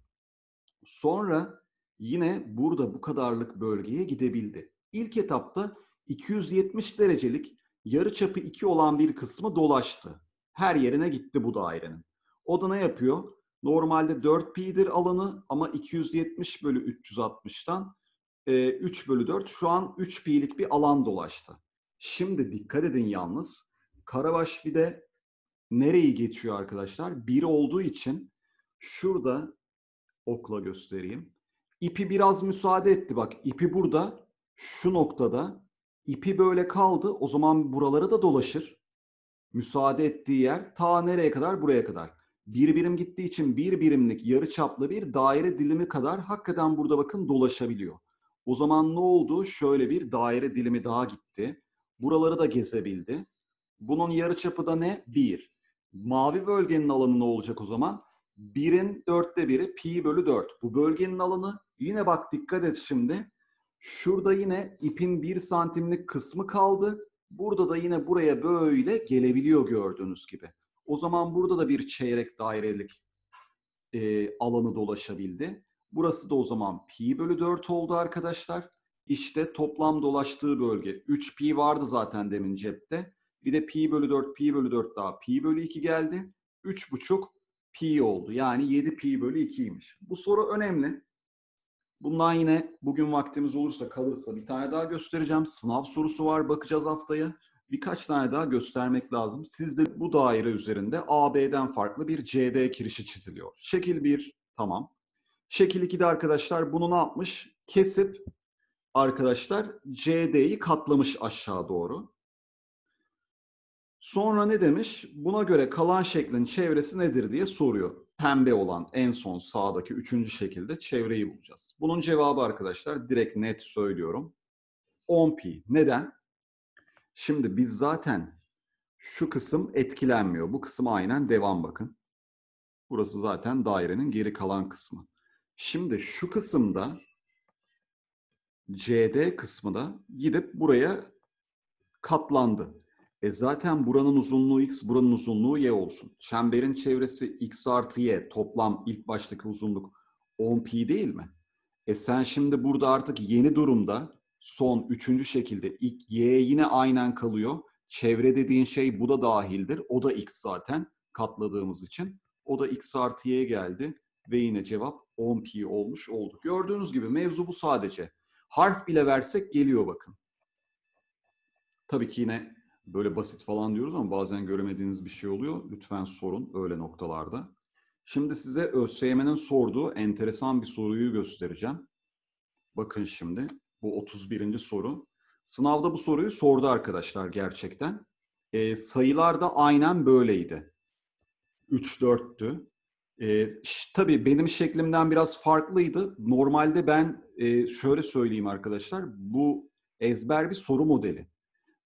Sonra yine burada bu kadarlık bölgeye gidebildi. İlk etapta 270 derecelik yarıçapı 2 olan bir kısmı dolaştı. Her yerine gitti bu dairenin. O da ne yapıyor? Normalde 4pi'dir alanı ama 270 bölü 360'tan 3 bölü 4 şu an 3pi'lik bir alan dolaştı. Şimdi dikkat edin yalnız. Karabaş bir de nereyi geçiyor arkadaşlar? 1 olduğu için şurada okla göstereyim. İpi biraz müsaade etti bak. İpi burada şu noktada ipi böyle kaldı. O zaman buraları da dolaşır. Müsaade ettiği yer ta nereye kadar? Buraya kadar. Bir birim gittiği için bir birimlik yarı çaplı bir daire dilimi kadar hakikaten burada bakın dolaşabiliyor. O zaman ne oldu? Şöyle bir daire dilimi daha gitti. Buraları da gezebildi. Bunun yarıçapı da ne? 1. Mavi bölgenin alanı ne olacak o zaman? 1'in dörtte biri pi bölü 4. Bu bölgenin alanı yine bak dikkat et şimdi. Şurada yine ipin 1 santimlik kısmı kaldı. Burada da yine buraya böyle gelebiliyor gördüğünüz gibi. O zaman burada da bir çeyrek dairelik e, alanı dolaşabildi. Burası da o zaman pi bölü 4 oldu arkadaşlar. İşte toplam dolaştığı bölge. 3 pi vardı zaten demin cepte. Bir de pi bölü 4, pi bölü 4 daha pi bölü 2 geldi. 3,5 pi oldu. Yani 7 pi bölü 2'ymiş. Bu soru önemli. Bundan yine bugün vaktimiz olursa kalırsa bir tane daha göstereceğim. Sınav sorusu var bakacağız haftaya. Birkaç tane daha göstermek lazım. Sizde bu daire üzerinde AB'den farklı bir CD kirişi çiziliyor. Şekil 1 tamam. Şekil 2'de arkadaşlar bunu ne yapmış? Kesip arkadaşlar CD'yi katlamış aşağı doğru. Sonra ne demiş? Buna göre kalan şeklin çevresi nedir diye soruyor. Pembe olan en son sağdaki üçüncü şekilde çevreyi bulacağız. Bunun cevabı arkadaşlar direkt net söylüyorum. 10 pi. Neden? Şimdi biz zaten şu kısım etkilenmiyor. Bu kısım aynen devam bakın. Burası zaten dairenin geri kalan kısmı. Şimdi şu kısımda CD kısmı da gidip buraya katlandı. E zaten buranın uzunluğu x, buranın uzunluğu y olsun. Çemberin çevresi x artı y toplam ilk baştaki uzunluk 10 pi değil mi? E sen şimdi burada artık yeni durumda son üçüncü şekilde ilk y yine aynen kalıyor. Çevre dediğin şey bu da dahildir. O da x zaten katladığımız için. O da x artı y geldi ve yine cevap 10 pi olmuş oldu. Gördüğünüz gibi mevzu bu sadece. Harf bile versek geliyor bakın. Tabii ki yine böyle basit falan diyoruz ama bazen göremediğiniz bir şey oluyor. Lütfen sorun öyle noktalarda. Şimdi size ÖSYM'nin sorduğu enteresan bir soruyu göstereceğim. Bakın şimdi bu 31. soru. Sınavda bu soruyu sordu arkadaşlar gerçekten. E, sayılar da aynen böyleydi. 3 4'tü. E, tabii benim şeklimden biraz farklıydı. Normalde ben e, şöyle söyleyeyim arkadaşlar. Bu ezber bir soru modeli.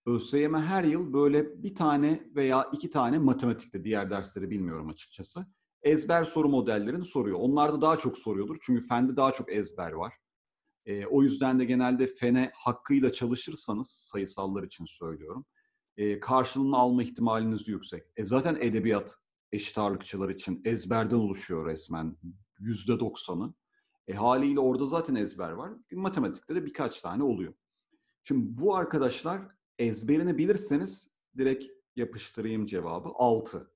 ÖSYM her yıl böyle bir tane veya iki tane matematikte diğer dersleri bilmiyorum açıkçası. Ezber soru modellerini soruyor. Onlarda daha çok soruyordur. Çünkü fende daha çok ezber var. E, o yüzden de genelde fene hakkıyla çalışırsanız sayısallar için söylüyorum. E, karşılığını alma ihtimaliniz yüksek. E, zaten edebiyat eşit ağırlıkçılar için ezberden oluşuyor resmen. Yüzde doksanı. E, haliyle orada zaten ezber var. Matematikte de birkaç tane oluyor. Şimdi bu arkadaşlar ezberini bilirseniz direkt yapıştırayım cevabı 6.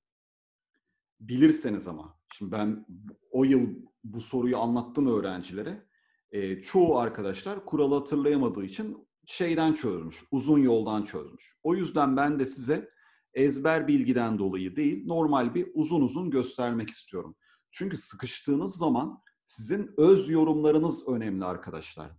Bilirseniz ama. Şimdi ben o yıl bu soruyu anlattım öğrencilere. E, çoğu arkadaşlar kuralı hatırlayamadığı için şeyden çözmüş, uzun yoldan çözmüş. O yüzden ben de size ezber bilgiden dolayı değil, normal bir uzun uzun göstermek istiyorum. Çünkü sıkıştığınız zaman sizin öz yorumlarınız önemli arkadaşlar.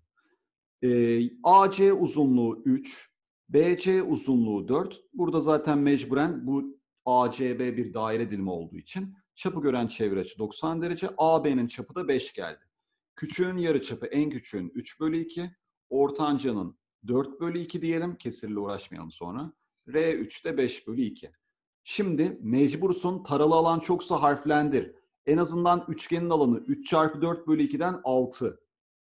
E, AC uzunluğu 3, BC uzunluğu 4. Burada zaten mecburen bu ACB bir daire dilimi olduğu için Çapı gören çevre açı 90 derece. AB'nin çapı da 5 geldi. Küçüğün yarıçapı en küçüğün 3 bölü 2. Ortancanın 4 bölü 2 diyelim. Kesirle uğraşmayalım sonra. R3 de 5 bölü 2. Şimdi mecbursun taralı alan çoksa harflendir. En azından üçgenin alanı 3 çarpı 4 bölü 2'den 6.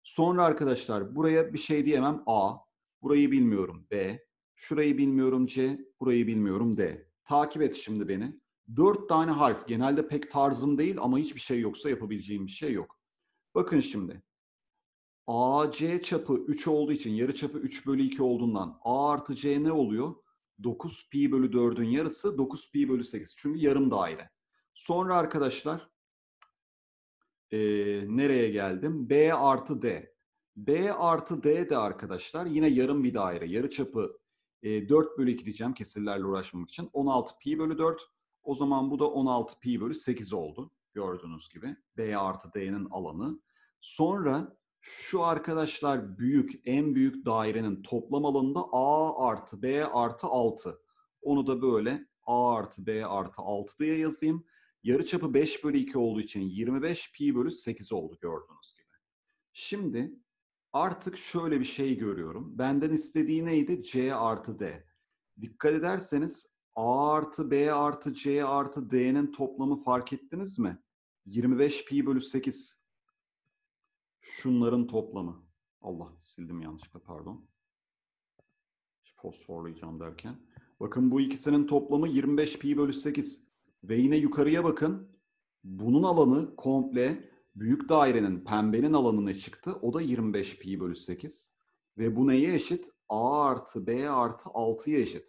Sonra arkadaşlar buraya bir şey diyemem A. Burayı bilmiyorum B. Şurayı bilmiyorum C. Burayı bilmiyorum D. Takip et şimdi beni. 4 tane harf. Genelde pek tarzım değil ama hiçbir şey yoksa yapabileceğim bir şey yok. Bakın şimdi. AC çapı 3 olduğu için yarı çapı 3 bölü 2 olduğundan A artı C ne oluyor? 9 pi bölü 4'ün yarısı 9 pi bölü 8. Çünkü yarım daire. Sonra arkadaşlar e, nereye geldim? B artı D. B artı D de arkadaşlar yine yarım bir daire. Yarı çapı e, 4 bölü 2 diyeceğim kesirlerle uğraşmamak için. 16 pi bölü 4. O zaman bu da 16 pi bölü 8 oldu. Gördüğünüz gibi. B artı D'nin alanı. Sonra şu arkadaşlar büyük, en büyük dairenin toplam alanında A artı B artı 6. Onu da böyle A artı B artı 6 diye yazayım. Yarıçapı 5 bölü 2 olduğu için 25 pi bölü 8 oldu gördüğünüz gibi. Şimdi artık şöyle bir şey görüyorum. Benden istediği neydi? C artı D. Dikkat ederseniz A artı B artı C artı D'nin toplamı fark ettiniz mi? 25 pi bölü 8. Şunların toplamı. Allah sildim yanlışlıkla pardon. Fosforlayacağım derken. Bakın bu ikisinin toplamı 25 pi bölü 8. Ve yine yukarıya bakın. Bunun alanı komple büyük dairenin pembenin alanına çıktı. O da 25 pi bölü 8. Ve bu neye eşit? A artı B artı 6'ya eşit.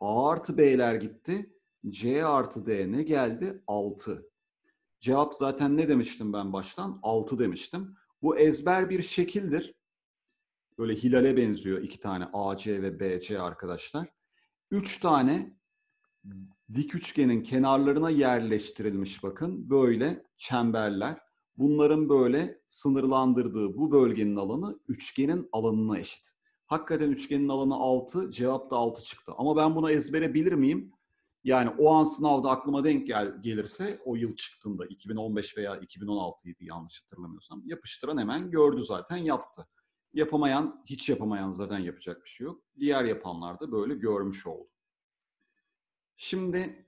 A artı B'ler gitti. C artı D ne geldi? 6. Cevap zaten ne demiştim ben baştan? 6 demiştim. Bu ezber bir şekildir. Böyle hilale benziyor iki tane AC ve BC arkadaşlar. Üç tane dik üçgenin kenarlarına yerleştirilmiş bakın böyle çemberler. Bunların böyle sınırlandırdığı bu bölgenin alanı üçgenin alanına eşit. Hakikaten üçgenin alanı 6, cevap da 6 çıktı. Ama ben bunu ezbere bilir miyim? Yani o an sınavda aklıma denk gel gelirse o yıl çıktığında 2015 veya 2016 idi yanlış hatırlamıyorsam yapıştıran hemen gördü zaten yaptı. Yapamayan, hiç yapamayan zaten yapacak bir şey yok. Diğer yapanlar da böyle görmüş oldu. Şimdi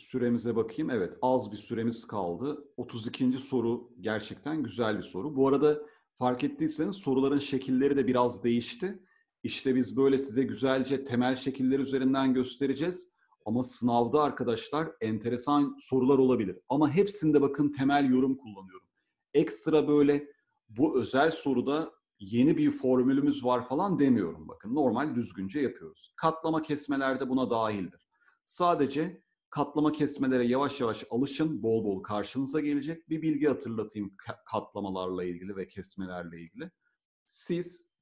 süremize bakayım. Evet az bir süremiz kaldı. 32. soru gerçekten güzel bir soru. Bu arada fark ettiyseniz soruların şekilleri de biraz değişti. İşte biz böyle size güzelce temel şekiller üzerinden göstereceğiz. Ama sınavda arkadaşlar enteresan sorular olabilir. Ama hepsinde bakın temel yorum kullanıyorum. Ekstra böyle bu özel soruda yeni bir formülümüz var falan demiyorum bakın. Normal düzgünce yapıyoruz. Katlama kesmelerde buna dahildir. Sadece katlama kesmelere yavaş yavaş alışın. Bol bol karşınıza gelecek. Bir bilgi hatırlatayım katlamalarla ilgili ve kesmelerle ilgili. Siz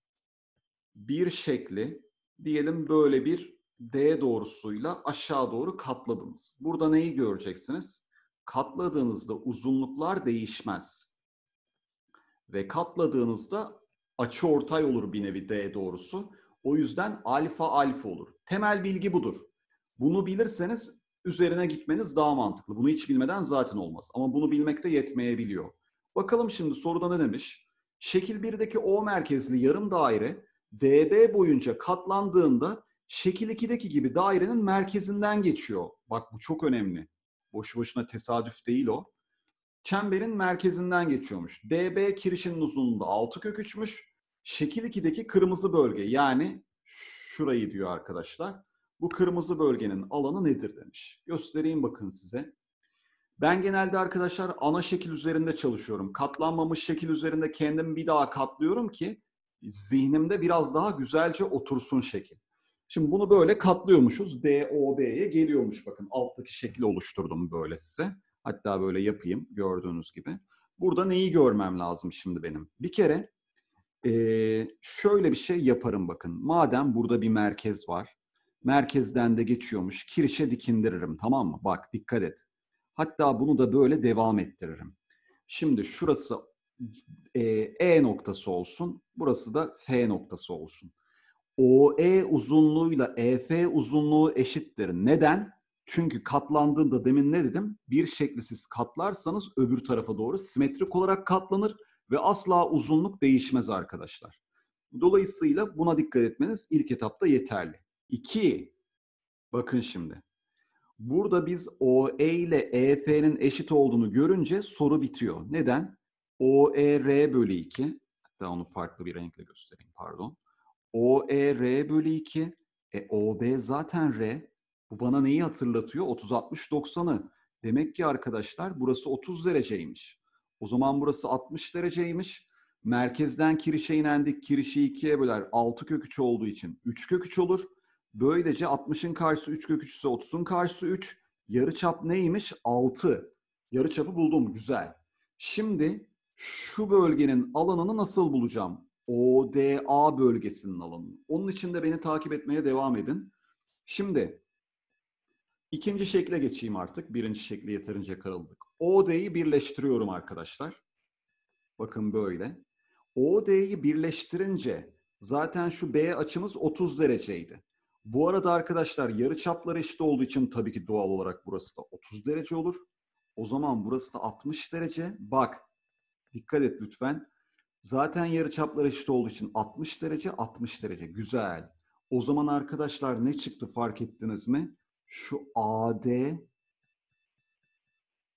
bir şekli diyelim böyle bir D doğrusuyla aşağı doğru katladınız. Burada neyi göreceksiniz? Katladığınızda uzunluklar değişmez. Ve katladığınızda açı ortay olur bir nevi D doğrusu. O yüzden alfa alfa olur. Temel bilgi budur. Bunu bilirseniz üzerine gitmeniz daha mantıklı. Bunu hiç bilmeden zaten olmaz. Ama bunu bilmek de yetmeyebiliyor. Bakalım şimdi soruda ne demiş? Şekil 1'deki O merkezli yarım daire DB boyunca katlandığında şekil 2'deki gibi dairenin merkezinden geçiyor. Bak bu çok önemli. Boşu boşuna tesadüf değil o. Çemberin merkezinden geçiyormuş. DB kirişinin uzunluğunda 6 kök 3'müş. Şekil 2'deki kırmızı bölge yani şurayı diyor arkadaşlar. Bu kırmızı bölgenin alanı nedir demiş. Göstereyim bakın size. Ben genelde arkadaşlar ana şekil üzerinde çalışıyorum. Katlanmamış şekil üzerinde kendimi bir daha katlıyorum ki zihnimde biraz daha güzelce otursun şekil. Şimdi bunu böyle katlıyormuşuz. DOB'ye geliyormuş bakın. Alttaki şekli oluşturdum böyle size. Hatta böyle yapayım gördüğünüz gibi. Burada neyi görmem lazım şimdi benim? Bir kere ee, şöyle bir şey yaparım bakın. Madem burada bir merkez var. Merkezden de geçiyormuş. Kirişe dikindiririm tamam mı? Bak dikkat et. Hatta bunu da böyle devam ettiririm. Şimdi şurası e, e noktası olsun. Burası da F noktası olsun. OE uzunluğuyla EF uzunluğu eşittir. Neden? Çünkü katlandığında demin ne dedim? Bir şekli siz katlarsanız öbür tarafa doğru simetrik olarak katlanır ve asla uzunluk değişmez arkadaşlar. Dolayısıyla buna dikkat etmeniz ilk etapta yeterli. İki, bakın şimdi. Burada biz OE ile EF'nin eşit olduğunu görünce soru bitiyor. Neden? OER bölü 2, hatta onu farklı bir renkle göstereyim pardon. OER bölü 2, e, OB zaten R. Bu bana neyi hatırlatıyor? 30-60-90'ı. Demek ki arkadaşlar burası 30 dereceymiş. O zaman burası 60 dereceymiş. Merkezden kirişe inendik. Kirişi 2'ye böler. 6 kök 3 olduğu için 3 kök 3 olur. Böylece 60'ın karşısı 3 kök 3 ise 30'un karşısı 3. Yarıçap neymiş? 6. Yarıçapı buldum. Güzel. Şimdi şu bölgenin alanını nasıl bulacağım? ODA bölgesinin alanını. Onun için de beni takip etmeye devam edin. Şimdi ikinci şekle geçeyim artık. Birinci şekli yeterince karıldık. OD'yi birleştiriyorum arkadaşlar. Bakın böyle. OD'yi birleştirince zaten şu B açımız 30 dereceydi. Bu arada arkadaşlar yarıçapları eşit olduğu için tabii ki doğal olarak burası da 30 derece olur. O zaman burası da 60 derece. Bak dikkat et lütfen. Zaten yarıçaplar eşit olduğu için 60 derece 60 derece. Güzel. O zaman arkadaşlar ne çıktı fark ettiniz mi? Şu AD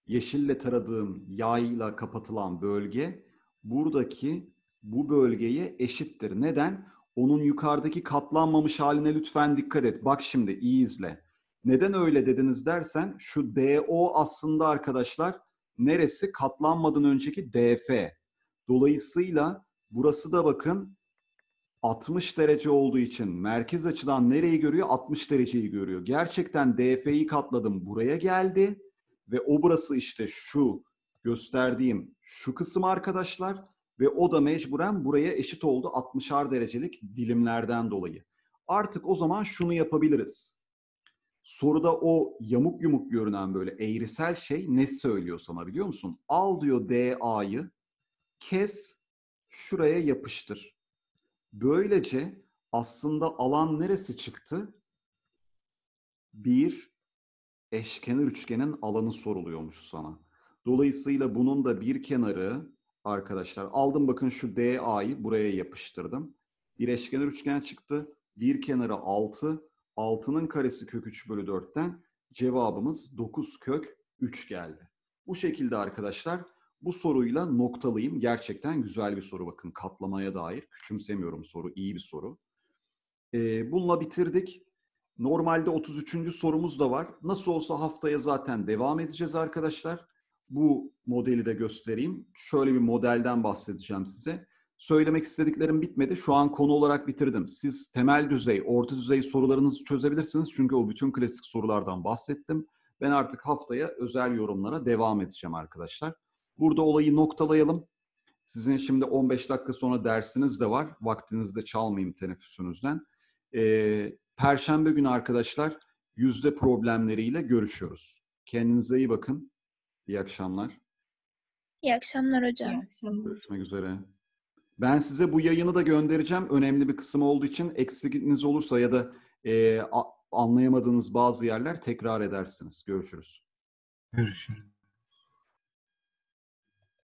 yeşille taradığım yayla kapatılan bölge buradaki bu bölgeye eşittir. Neden? Onun yukarıdaki katlanmamış haline lütfen dikkat et. Bak şimdi iyi izle. Neden öyle dediniz dersen şu DO aslında arkadaşlar neresi? Katlanmadan önceki DF. Dolayısıyla burası da bakın 60 derece olduğu için merkez açıdan nereyi görüyor? 60 dereceyi görüyor. Gerçekten DF'yi katladım buraya geldi ve o burası işte şu gösterdiğim şu kısım arkadaşlar ve o da mecburen buraya eşit oldu 60'ar derecelik dilimlerden dolayı. Artık o zaman şunu yapabiliriz. Soruda o yamuk yumuk görünen böyle eğrisel şey ne söylüyor sana biliyor musun? Al diyor DA'yı kes şuraya yapıştır. Böylece aslında alan neresi çıktı? Bir eşkenar üçgenin alanı soruluyormuş sana. Dolayısıyla bunun da bir kenarı arkadaşlar aldım bakın şu DA'yı buraya yapıştırdım. Bir eşkenar üçgen çıktı. Bir kenarı 6. 6'nın karesi kök 3 bölü 4'ten cevabımız 9 kök 3 geldi. Bu şekilde arkadaşlar bu soruyla noktalıyım. Gerçekten güzel bir soru bakın katlamaya dair. Küçümsemiyorum soru. iyi bir soru. Ee, bununla bitirdik. Normalde 33. sorumuz da var. Nasıl olsa haftaya zaten devam edeceğiz arkadaşlar. Bu modeli de göstereyim. Şöyle bir modelden bahsedeceğim size. Söylemek istediklerim bitmedi. Şu an konu olarak bitirdim. Siz temel düzey, orta düzey sorularınızı çözebilirsiniz. Çünkü o bütün klasik sorulardan bahsettim. Ben artık haftaya özel yorumlara devam edeceğim arkadaşlar. Burada olayı noktalayalım. Sizin şimdi 15 dakika sonra dersiniz de var. Vaktinizi de çalmayayım teneffüsünüzden. Ee, Perşembe günü arkadaşlar yüzde problemleriyle görüşüyoruz. Kendinize iyi bakın. İyi akşamlar. İyi akşamlar hocam. İyi akşamlar. Görüşmek üzere. Ben size bu yayını da göndereceğim. Önemli bir kısım olduğu için eksikiniz olursa ya da e, anlayamadığınız bazı yerler tekrar edersiniz. Görüşürüz. Görüşürüz.